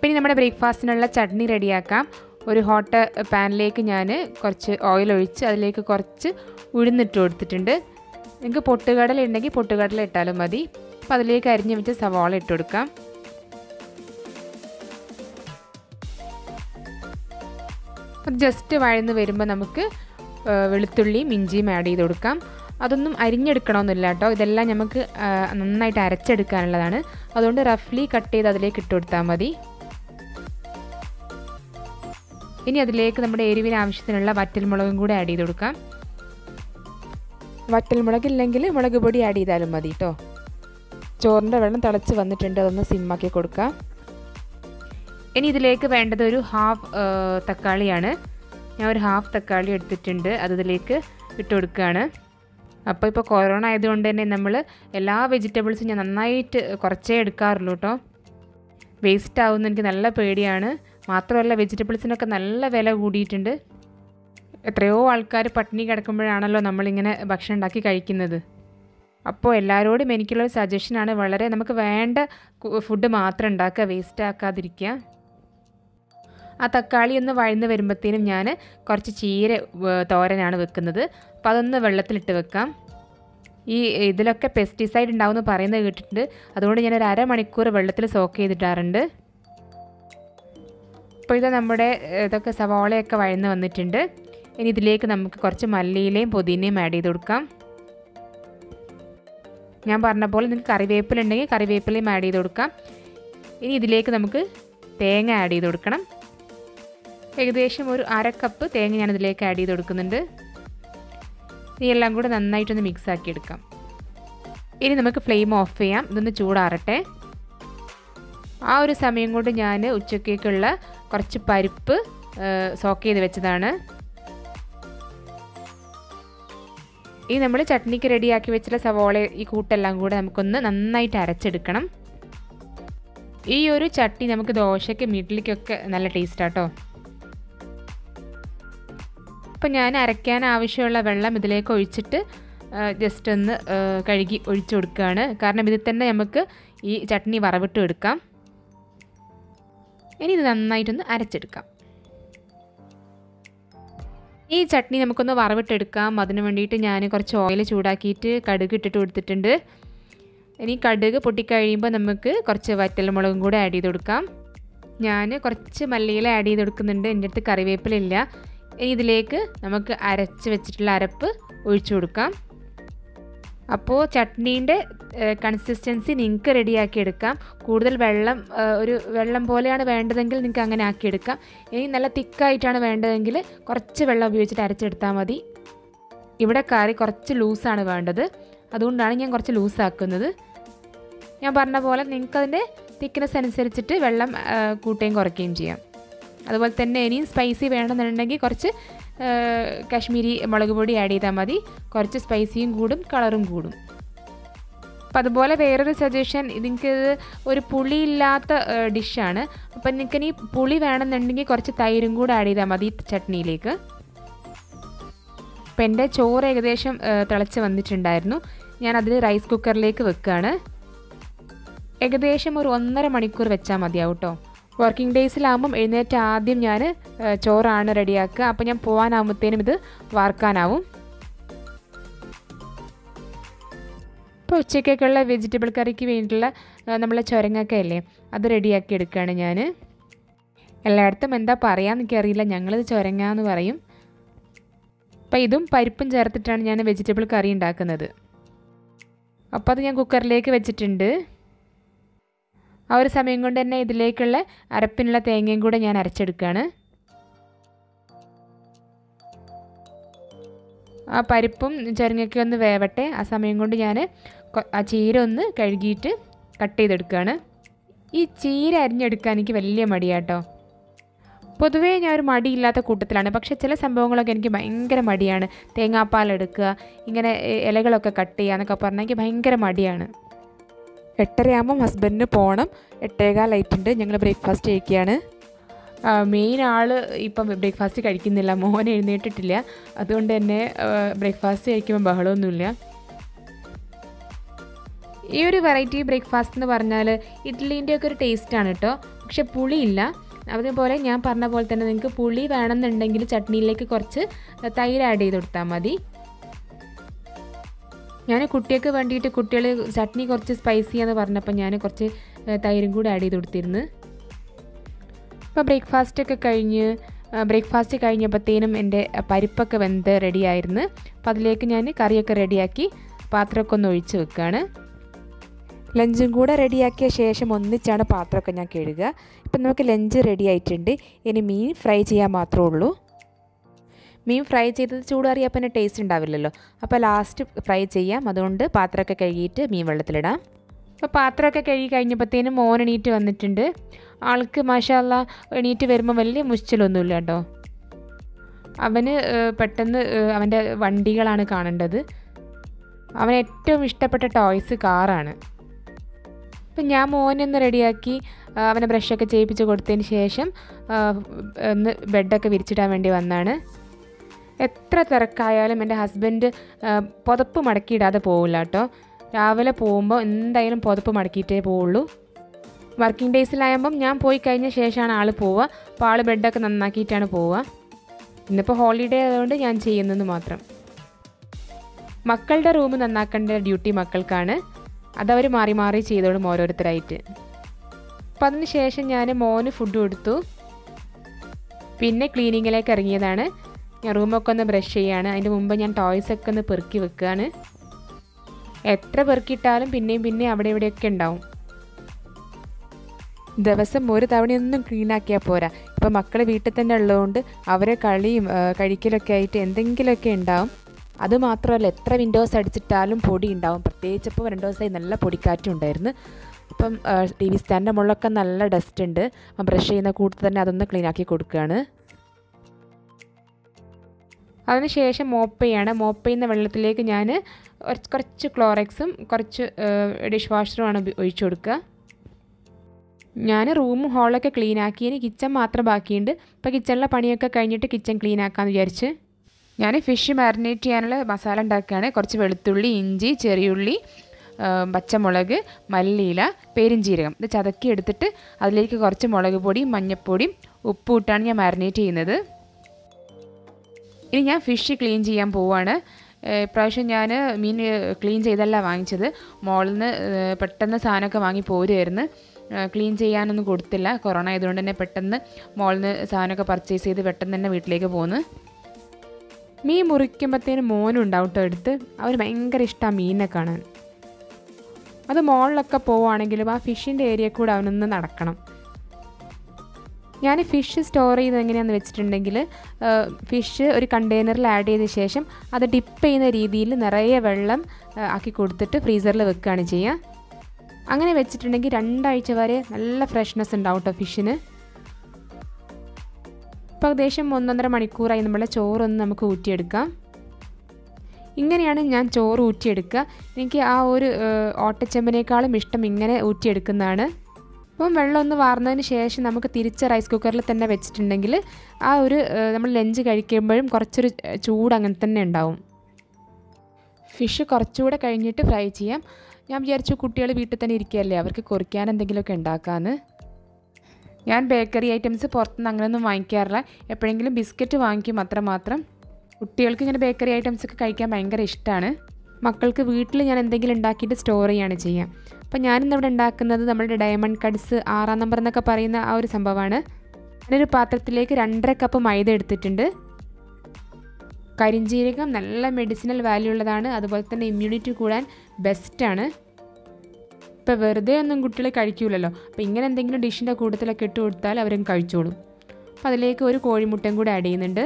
പിന്നെ നമ്മുടെ ബ്രേക്ക്ഫാസ്റ്റിനുള്ള ചട്നി റെഡിയാക്കാം. ഒരു ഹോട്ട് പാനിലേക്ക് ഞാൻ കുറച്ച് ഓയിൽ ഒഴിച്ച് അതിലേക്ക് കുറച്ച് ഉഴുന്നിട്ട് കൊടുത്തിട്ടുണ്ട്. നിങ്ങൾക്ക് പൊട്ടുകടല ഉണ്ടെങ്കിൽ പൊട്ടുകടല ഇട്ടാലും മതി. അപ്പോൾ അതിലേക്ക് അരിഞ്ഞ് വെച്ച് സവാള ഇട്ട് കൊടുക്കാം. ജസ്റ്റ് വഴന്ന് വരുമ്പോൾ നമുക്ക് വെളുത്തുള്ളിയും ഇഞ്ചിയും ആഡ് ചെയ്ത് കൊടുക്കാം. അതൊന്നും അരിഞ്ഞെടുക്കണമെന്നില്ല കേട്ടോ. ഇതെല്ലാം നമുക്ക് നന്നായിട്ട് അരച്ചെടുക്കാനുള്ളതാണ്. അതുകൊണ്ട് റഫ്ലി കട്ട് ചെയ്ത് അതിലേക്ക് ഇട്ട് കൊടുത്താൽ മതി. ഇനി അതിലേക്ക് നമ്മുടെ എരിവിന് ആവശ്യത്തിനുള്ള വറ്റൽമുളകും കൂടി ആഡ് ചെയ്ത് കൊടുക്കാം. വറ്റൽമുളക് ഇല്ലെങ്കിൽ മുളക് പൊടി ആഡ് ചെയ്താലും മതി കേട്ടോ. ചോറിന്റെ വെള്ളം തിളച്ച് വന്നിട്ടുണ്ട് അതൊന്ന് സിമ്മാക്കി കൊടുക്കാം. ഇനി ഇതിലേക്ക് വേണ്ടത് ഒരു ഹാഫ് തക്കാളിയാണ്. ഞാൻ ഒരു ഹാഫ് തക്കാളി എടുത്തിട്ടുണ്ട്. അതിലേക്ക് ഇട്ട് കൊടുക്കുകയാണ് അപ്പോൾ ഇപ്പോൾ കൊറോണ ആയതുകൊണ്ട് തന്നെ നമ്മൾ എല്ലാ വെജിറ്റബിൾസും ഞാൻ നന്നായിട്ട് കുറച്ചേ എടുക്കാറുള്ളൂ കേട്ടോ വേസ്റ്റ് ആവുമെന്ന് എനിക്ക് നല്ല പേടിയാണ്. മാത്രമല്ല വെജിറ്റബിൾസിനൊക്കെ നല്ല വില കൂടിയിട്ടുണ്ട്. എത്രയോ ആൾക്കാർ പട്ടിണി കിടക്കുമ്പോഴാണല്ലോ നമ്മളിങ്ങനെ ഭക്ഷണം ഉണ്ടാക്കി കഴിക്കുന്നത്. അപ്പോൾ എല്ലാവരോടും എനിക്കുള്ളൊരു സജഷനാണ് വളരെ നമുക്ക് വേണ്ട ഫുഡ് മാത്രം ഉണ്ടാക്കുക വേസ്റ്റ് ആക്കാതിരിക്കുക. ആ തക്കാളി ഒന്ന് വഴന്ന് വരുമ്പോഴത്തേനും ഞാൻ കുറച്ച് ചീര തോരനാണ് വെക്കുന്നത്. അപ്പോൾ അതൊന്ന് വെള്ളത്തിലിട്ട് വെക്കാം. ഈ ഇതിലൊക്കെ പെസ്റ്റിസൈഡ് ഉണ്ടാവും എന്ന് പറയുന്നത് കേട്ടിട്ടുണ്ട്. അതുകൊണ്ട് ഞാൻ ഒരു അരമണിക്കൂർ വെള്ളത്തിൽ സോക്ക് ചെയ്തിട്ടാറുണ്ട് അപ്പോൾ ഇത് നമ്മുടെ ഇതൊക്കെ സവാളയൊക്കെ വഴന്ന് വന്നിട്ടുണ്ട്. ഇനി ഇതിലേക്ക് നമുക്ക് കുറച്ച് മല്ലിയിലയും പുതിനയും ആഡ് ചെയ്ത് കൊടുക്കാം. ഞാൻ പറഞ്ഞ പോലെ നിങ്ങൾക്ക് കറിവേപ്പില ഉണ്ടെങ്കിൽ കറിവേപ്പിലയും ആഡ് ചെയ്ത് കൊടുക്കാം. ഇനി ഇതിലേക്ക് നമുക്ക് തേങ്ങ ആഡ് ചെയ്ത് കൊടുക്കണം. ഏകദേശം ഒരു അര കപ്പ് തേങ്ങ ഞാൻ ഇതിലേക്ക് ആഡ് ചെയ്ത് കൊടുക്കുന്നുണ്ട്. ഇനി എല്ലാം കൂടെ നന്നായിട്ടൊന്ന് മിക്സ് ആക്കി എടുക്കാം. ഇനി നമുക്ക് ഫ്ലെയിം ഓഫ് ചെയ്യാം. ഇതൊന്ന് ചൂടാറട്ടെ. ആ ഒരു സമയം കൊണ്ട് ഞാൻ ഉച്ചക്കേക്കുള്ള കുറച്ച് പരിപ്പ് സോക്ക് ചെയ്ത് വെച്ചതാണ്. ഈ നമ്മൾ ചട്നിക്ക് റെഡിയാക്കി വെച്ചിട്ടുള്ള സവോള ഈ കൂട്ടെല്ലാം കൂടെ നമുക്കൊന്ന് നന്നായിട്ട് അരച്ചെടുക്കണം. ഈ ഒരു ചട്നി നമുക്ക് ദോശയ്ക്ക് മീട്ടിലേക്കൊക്കെ നല്ല ടേസ്റ്റാട്ടോ അപ്പോൾ ഞാൻ അരയ്ക്കാൻ ആവശ്യമുള്ള വെള്ളം ഇതിലേക്ക് ഒഴിച്ചിട്ട് ജസ്റ്റ് ഒന്ന് കഴുകി ഒഴിച്ചു കൊടുക്കുകയാണ്. കാരണം ഇതിൽ തന്നെ നമുക്ക് ഈ ചട്നി വറവിട്ട് എടുക്കാം. ഇനി ഇത് നന്നായിട്ടൊന്ന് അരച്ചെടുക്കാം. ഈ ചട്നി നമുക്കൊന്ന് വറവിട്ടെടുക്കാം. അതിന് വേണ്ടിയിട്ട് ഞാൻ കുറച്ച് ഓയിൽ ചൂടാക്കിയിട്ട് കടുക് ഇട്ടിട്ട് കൊടുത്തിട്ടുണ്ട്. ഇനി കടുക് പൊട്ടിക്കഴിയുമ്പോൾ നമുക്ക് കുറച്ച് വറ്റൽമുളകും കൂടെ ആഡ് ചെയ്ത് കൊടുക്കാം. ഞാൻ കുറച്ച് മല്ലിയില ആഡ് ചെയ്ത് കൊടുക്കുന്നുണ്ട്. എന്റെ അടുത്ത് കറിവേപ്പിലില്ല ഇനി ഇതിലേക്ക് നമുക്ക് അരച്ച് വെച്ചിട്ടുള്ള അരപ്പ് ഒഴിച്ചു കൊടുക്കാം. അപ്പോൾ ചട്നീന്റെ കൺസിസ്റ്റൻസി നിങ്ങൾക്ക് റെഡിയാക്കി എടുക്കാം. കൂടുതൽ വെള്ളം ഒരു വെള്ളം പോലെയാണ് വേണ്ടതെങ്കിൽ നിങ്ങൾക്ക് അങ്ങനെ ആക്കിയെടുക്കാം ഇനി നല്ല തിക്കായിട്ടാണ് വേണ്ടതെങ്കിൽ കുറച്ച് വെള്ളം ഉപയോഗിച്ചിട്ട് അരച്ചെടുത്താൽ മതി. ഇവിടെ കറി കുറച്ച് ലൂസാണ് വേണ്ടത്. അതുകൊണ്ടാണ് ഞാൻ കുറച്ച് ലൂസാക്കുന്നത്. ഞാൻ പറഞ്ഞ പോലെ നിങ്ങൾക്കതിന്റെ തിക്നെസ് അനുസരിച്ചിട്ട് വെള്ളം കൂട്ടുകയും കുറയ്ക്കുകയും ചെയ്യാം. അതുപോലെ തന്നെ ഇനിയും സ്പൈസി വേണമെന്നുണ്ടെങ്കിൽ കുറച്ച് കാശ്മീരി മുളക് പൊടി ആഡ് ചെയ്താൽ മതി. കുറച്ച് സ്പൈസിയും കൂടും കളറും കൂടും. അപ്പം അതുപോലെ വേറൊരു സജഷൻ നിങ്ങൾക്ക് ഒരു പുളിയില്ലാത്ത ഡിഷാണ് അപ്പം നിങ്ങൾക്ക് ഇനി പുളി വേണമെന്നുണ്ടെങ്കിൽ കുറച്ച് തൈരും കൂടെ ആഡ് ചെയ്താൽ മതി ചട്നിയിലേക്ക്. അപ്പം എന്റെ ചോറ് ഏകദേശം തിളച്ച് വന്നിട്ടുണ്ടായിരുന്നു. ഞാൻ അതിൽ റൈസ് കുക്കറിലേക്ക് വെക്കുകയാണ് ഏകദേശം ഒരു ഒന്നര മണിക്കൂർ വെച്ചാൽ മതിയാവും കേട്ടോ വർക്കിംഗ് ഡേയ്സിലാകുമ്പം എഴുന്നേറ്റ് ആദ്യം ഞാൻ ചോറാണ് റെഡിയാക്കുക. അപ്പോൾ ഞാൻ പോകാനാകുമ്പോഴത്തേനും ഇത് വാർക്കാനാവും. ഇപ്പോൾ ഉച്ചക്കൊക്കെയുള്ള വെജിറ്റബിൾ കറിക്ക് വേണ്ടിയിട്ടുള്ള നമ്മളെ ചുരങ്ങൊക്കെ അല്ലേ അത് റെഡിയാക്കി എടുക്കുകയാണ് ഞാൻ എല്ലായിടത്തും എന്താ പറയാമെന്ന് എനിക്കറിയില്ല. ഞങ്ങളിത് ചുരങ്ങ എന്ന് പറയും. അപ്പോൾ ഇതും പരിപ്പും ചേർത്തിട്ടാണ് ഞാൻ വെജിറ്റബിൾ കറി ഉണ്ടാക്കുന്നത്. അപ്പോൾ അത് ഞാൻ കുക്കറിലേക്ക് വെച്ചിട്ടുണ്ട്. ആ ഒരു സമയം കൊണ്ട് തന്നെ ഇതിലേക്കുള്ള അരപ്പിനുള്ള തേങ്ങയും കൂടെ ഞാൻ അരച്ചെടുക്കുകയാണ്. ആ പരിപ്പും ചുരങ്ങയ്ക്ക് ഒന്ന് വേവട്ടെ. ആ സമയം കൊണ്ട് ഞാൻ ആ ചീര ഒന്ന് കഴുകിയിട്ട് കട്ട് ചെയ്തെടുക്കുകയാണ്. ഈ ചീര അരിഞ്ഞെടുക്കാൻ എനിക്ക് വലിയ മടിയാട്ടോ. പൊതുവേ ഞാൻ ഒരു മടിയില്ലാത്ത കൂട്ടത്തിലാണ്. പക്ഷേ ചില സംഭവങ്ങളൊക്കെ എനിക്ക് ഭയങ്കര മടിയാണ്. തേങ്ങാപ്പാൽ എടുക്കുക ഇങ്ങനെ ഇലകളൊക്കെ കട്ട് ചെയ്യുക എന്നൊക്കെ പറഞ്ഞാൽ എനിക്ക് ഭയങ്കര മടിയാണ്. എട്ടരയാകുമ്പം ഹസ്ബൻഡിന് പോകണം എട്ടേകാൽ ലൈറ്റുണ്ട് ഞങ്ങൾ ബ്രേക്ക്ഫാസ്റ്റ് കഴിക്കുകയാണ്. മെയിൻ ആൾ ഇപ്പം ബ്രേക്ക്ഫാസ്റ്റ് കഴിക്കുന്നില്ല. മോൻ എഴുന്നേറ്റിട്ടില്ല. അതുകൊണ്ട് തന്നെ ബ്രേക്ക്ഫാസ്റ്റ് കഴിക്കുമ്പോൾ ബഹളമൊന്നുമില്ല. ഈ ഒരു വെറൈറ്റി ബ്രേക്ക്ഫാസ്റ്റ് എന്ന് പറഞ്ഞാൽ ഇഡ്ഡലീന്റെ ഒക്കെ ഒരു ടേസ്റ്റ് ആണ് കേട്ടോ പക്ഷെ പുളിയില്ല. അതുപോലെ ഞാൻ പറഞ്ഞ പോലെ തന്നെ നിങ്ങൾക്ക് പുളി വേണമെന്നുണ്ടെങ്കിൽ ചട്നിയിലേക്ക് കുറച്ച് തൈര് ആഡ് ചെയ്ത് കൊടുത്താൽ മതി. ഞാൻ കുട്ടികൾക്ക് വേണ്ടിയിട്ട് കുട്ടികൾ ചട്നി കുറച്ച് സ്പൈസി എന്ന് പറഞ്ഞപ്പോൾ ഞാൻ കുറച്ച് തൈരും കൂടി ആഡ് ചെയ്ത് കൊടുത്തിരുന്നു. അപ്പോൾ ബ്രേക്ക്ഫാസ്റ്റൊക്കെ കഴിഞ്ഞ് ബ്രേക്ക്ഫാസ്റ്റ് കഴിഞ്ഞപ്പോഴത്തേനും എന്റെ പരിപ്പൊക്കെ വെന്ത് റെഡിയായിരുന്നു അപ്പോൾ അതിലേക്ക് ഞാൻ കറിയൊക്കെ റെഡിയാക്കി പാത്രമൊക്കെ ഒന്ന് ഒഴിച്ച് വെക്കുകയാണ് ലഞ്ചും കൂടെ റെഡിയാക്കിയ ശേഷം ഒന്നിച്ചാണ് പാത്രമൊക്കെ ഞാൻ കഴുകുക. ഇപ്പം നമുക്ക് ലഞ്ച് റെഡി ആയിട്ടുണ്ട്. ഇനി മീൻ ഫ്രൈ ചെയ്യാൻ മാത്രമേ ഉള്ളൂ. മീൻ ഫ്രൈ ചെയ്തത് ചൂടാറിയാൽ പിന്നെ ടേസ്റ്റ് ഉണ്ടാവില്ലല്ലോ. അപ്പോൾ ലാസ്റ്റ് ഫ്രൈ ചെയ്യാം. അതുകൊണ്ട് പാത്രമൊക്കെ കഴുകിയിട്ട് മീൻ വെള്ളത്തിലിടാം. അപ്പോൾ പാത്രമൊക്കെ കഴുകി കഴിഞ്ഞപ്പോഴത്തേനും മോൻ എണീറ്റ് വന്നിട്ടുണ്ട്. ആൾക്ക് മാഷാല്ല എണീറ്റ് വരുമ്പോൾ വലിയ മുശ്ചലൊന്നുമില്ല കേട്ടോ. അവന് പെട്ടെന്ന് അവന്റെ വണ്ടികളാണ് കാണേണ്ടത്. അവൻ ഏറ്റവും ഇഷ്ടപ്പെട്ട ടോയ്സ് കാറാണ്. അപ്പം ഞാൻ മോനൊന്ന് റെഡിയാക്കി അവനെ ബ്രഷൊക്കെ ചെയ്യിപ്പിച്ച് കൊടുത്തതിന് ശേഷം ഒന്ന് ബെഡൊക്കെ വിരിച്ചിടാൻ വേണ്ടി വന്നാണ്. എത്ര തിരക്കായാലും എന്റെ ഹസ്ബൻഡ് പുതപ്പ് മടക്കിയിടാതെ പോവില്ല കേട്ടോ. രാവിലെ പോകുമ്പോൾ എന്തായാലും പുതപ്പ് മടക്കിയിട്ടേ പോവുള്ളൂ. വർക്കിംഗ് ഡേയ്സിലാകുമ്പം ഞാൻ പോയി കഴിഞ്ഞ ശേഷമാണ് ആൾ പോവുക. അപ്പോൾ ആൾ ബെഡൊക്കെ നന്നാക്കിയിട്ടാണ് പോവുക. ഇന്നിപ്പോൾ ഹോളിഡേ ആയതുകൊണ്ട് ഞാൻ ചെയ്യുന്നത് മാത്രം. മക്കളുടെ റൂം നന്നാക്കേണ്ട ഡ്യൂട്ടി മക്കൾക്കാണ്. അതവർ മാറി മാറി ചെയ്തോളും ഓരോരുത്തരായിട്ട്. അപ്പം അതിന് ശേഷം ഞാൻ മോന് ഫുഡ് കൊടുത്തു. പിന്നെ ക്ലീനിങ്ങിലേക്ക് ഇറങ്ങിയതാണ്. ഞാൻ റൂമൊക്കെ ഒന്ന് ബ്രഷ് ചെയ്യാണ്. അതിന്റെ മുമ്പ് ഞാൻ ടോയ്സൊക്കെ ഒന്ന് പെറുക്കി വെക്കുകയാണ് എത്ര പെറുക്കിയിട്ടാലും പിന്നെയും പിന്നെയും അവിടെ ഇവിടെയൊക്കെ ഉണ്ടാവും. ദിവസം ഒരു തവണയൊന്നും ക്ലീനാക്കിയാൽ പോരാ. ഇപ്പം മക്കൾ വീട്ടിൽ തന്നെ ഉള്ളതുകൊണ്ട് അവരെ കളിയും കഴിക്കലൊക്കെ ആയിട്ട് എന്തെങ്കിലുമൊക്കെ ഉണ്ടാവും. അതുമാത്രമല്ല എത്ര വിൻഡോസ് അടിച്ചിട്ടാലും പൊടി ഉണ്ടാവും. പ്രത്യേകിച്ച് ഇപ്പോൾ രണ്ട് ദിവസമായി നല്ല പൊടിക്കാറ്റും ഉണ്ടായിരുന്നു. അപ്പം ടി വി സ്റ്റാൻഡിന്റെ മുകളിലൊക്കെ നല്ല ഡസ്റ്റ് ഉണ്ട്. അപ്പം ബ്രഷ് ചെയ്യുന്ന കൂട്ടത്തിൽ തന്നെ അതൊന്ന് ക്ലീനാക്കി കൊടുക്കുകയാണ്. അതിനുശേഷം മോപ്പ് മോപ്പയാണ്. മോപ്പ് ചെയ്യുന്ന വെള്ളത്തിലേക്ക് ഞാൻ കുറച്ച് ക്ലോറക്സും കുറച്ച് ഡിഷ് വാഷറുമാണ് ഒഴിച്ചു കൊടുക്കുക. ഞാൻ റൂമും ഹോളൊക്കെ ക്ലീൻ ആക്കി. ഇനി കിച്ചൺ മാത്രം ബാക്കിയുണ്ട്. ഇപ്പോൾ കിച്ചണിലെ പണിയൊക്കെ കഴിഞ്ഞിട്ട് കിച്ചൺ ക്ലീൻ ആക്കാമെന്ന് വിചാരിച്ച് ഞാൻ ഫിഷ് മാരിനേറ്റ് ചെയ്യാനുള്ള മസാല ഉണ്ടാക്കുകയാണ്. കുറച്ച് വെളുത്തുള്ളി ഇഞ്ചി ചെറിയുള്ളി പച്ചമുളക് മല്ലിയില പെരിഞ്ചീരകം. ഇത് ചതക്കി എടുത്തിട്ട് അതിലേക്ക് കുറച്ച് മുളക് പൊടിയും മഞ്ഞൾപ്പൊടിയും ഉപ്പും ഇട്ടാണ് ഞാൻ മാരിനേറ്റ് ചെയ്യുന്നത്. ഇനി ഞാൻ ഫിഷ് ക്ലീൻ ചെയ്യാൻ പോവാണ്. ഇപ്രാവശ്യം ഞാൻ മീൻ ക്ലീൻ ചെയ്തല്ല വാങ്ങിച്ചത്. മോളിൽ നിന്ന് പെട്ടെന്ന് സാധനമൊക്കെ വാങ്ങി പോരുമായിരുന്നു ക്ലീൻ ചെയ്യാനൊന്നും കൊടുത്തില്ല. കൊറോണ ആയതുകൊണ്ട് തന്നെ പെട്ടെന്ന് മോളിൽ നിന്ന് സാധനമൊക്കെ പർച്ചേസ് ചെയ്ത് പെട്ടെന്ന് തന്നെ വീട്ടിലേക്ക് പോന്ന്. മീൻ മുറിക്കുമ്പോഴത്തേനും മോനുണ്ടാവും കേട്ടോ എടുത്ത് അവർ ഭയങ്കര ഇഷ്ടമാണ് മീനിനെ കാണാൻ. അത് മോളിലൊക്കെ പോവുകയാണെങ്കിലും ആ ഫിഷിന്റെ ഏരിയ കൂടെ അവനൊന്ന് നടക്കണം. ഞാൻ ഫിഷ് സ്റ്റോർ ചെയ്ത് എങ്ങനെയാണെന്ന് വെച്ചിട്ടുണ്ടെങ്കിൽ ഫിഷ് ഒരു കണ്ടെയ്നറിൽ ആഡ് ചെയ്ത ശേഷം അത് ഡിപ്പ് ചെയ്യുന്ന രീതിയിൽ നിറയെ വെള്ളം ആക്കി കൊടുത്തിട്ട് ഫ്രീസറിൽ വെക്കുകയാണ് ചെയ്യുക. അങ്ങനെ വെച്ചിട്ടുണ്ടെങ്കിൽ രണ്ടാഴ്ച വരെ നല്ല ഫ്രഷ്നെസ് ഉണ്ടാവും കേട്ടോ ഫിഷിന് ഇപ്പോൾ ഏകദേശം ഒന്നൊന്നര മണിക്കൂറായി നമ്മളെ ചോറൊന്ന് നമുക്ക് ഊറ്റിയെടുക്കാം. ഇങ്ങനെയാണ് ഞാൻ ചോറ് ഊറ്റിയെടുക്കുക. എനിക്ക് ആ ഒരു ഓട്ടച്ചെമ്പിനേക്കാളും ഇഷ്ടം ഇങ്ങനെ ഊറ്റിയെടുക്കുന്നതാണ്. അപ്പം വെള്ളം ഒന്ന് വാർന്നതിന് ശേഷം നമുക്ക് തിരിച്ച് റൈസ് കുക്കറിൽ തന്നെ വെച്ചിട്ടുണ്ടെങ്കിൽ ആ ഒരു നമ്മൾ ലഞ്ച് കഴിക്കുമ്പോഴും കുറച്ചൊരു ചൂട് അങ്ങനെ തന്നെ ഉണ്ടാവും. ഫിഷ് കുറച്ചുകൂടെ കഴിഞ്ഞിട്ട് ഫ്രൈ ചെയ്യാം. ഞാൻ വിചാരിച്ചു കുട്ടികൾ വീട്ടിൽ തന്നെ ഇരിക്കുകയല്ലേ അവർക്ക് കുറിക്കാൻ എന്തെങ്കിലുമൊക്കെ ഉണ്ടാക്കാമെന്ന് ഞാൻ ബേക്കറി ഐറ്റംസ് പുറത്തുനിന്ന് അങ്ങനെയൊന്നും വാങ്ങിക്കാറില്ല. എപ്പോഴെങ്കിലും ബിസ്ക്കറ്റ് വാങ്ങിക്കും അത്രമാത്രം. കുട്ടികൾക്ക് ഇങ്ങനെ ബേക്കറി ഐറ്റംസ് ഒക്കെ കഴിക്കാൻ ഭയങ്കര ഇഷ്ടമാണ്. മക്കൾക്ക് വീട്ടിൽ ഞാൻ എന്തെങ്കിലും ഉണ്ടാക്കിയിട്ട് സ്റ്റോർ ചെയ്യാണ് ചെയ്യുക. അപ്പം ഞാനിന്നിവിടെ ഉണ്ടാക്കുന്നത് നമ്മുടെ ഡയമണ്ട് കട്സ് ആറാം നമ്പർ എന്നൊക്കെ പറയുന്ന ആ ഒരു സംഭവമാണ്. ഞാനൊരു പാത്രത്തിലേക്ക് രണ്ടര കപ്പ് മൈദ എടുത്തിട്ടുണ്ട്. കരിഞ്ജീരകം നല്ല മെഡിസിനൽ വാല്യൂ ഉള്ളതാണ്. അതുപോലെ തന്നെ ഇമ്മ്യൂണിറ്റി കൂടാൻ ബെസ്റ്റാണ് ഇപ്പോൾ വെറുതെ ഒന്നും കുട്ടികൾ കഴിക്കൂലല്ലോ. അപ്പോൾ ഇങ്ങനെ എന്തെങ്കിലും ഡിഷിന്റെ കൂട്ടത്തിലൊക്കെ ഇട്ട് കൊടുത്താൽ അവരും കഴിച്ചോളും. അപ്പോൾ അതിലേക്ക് ഒരു കോഴിമുട്ടയും കൂടി ആഡ് ചെയ്യുന്നുണ്ട്.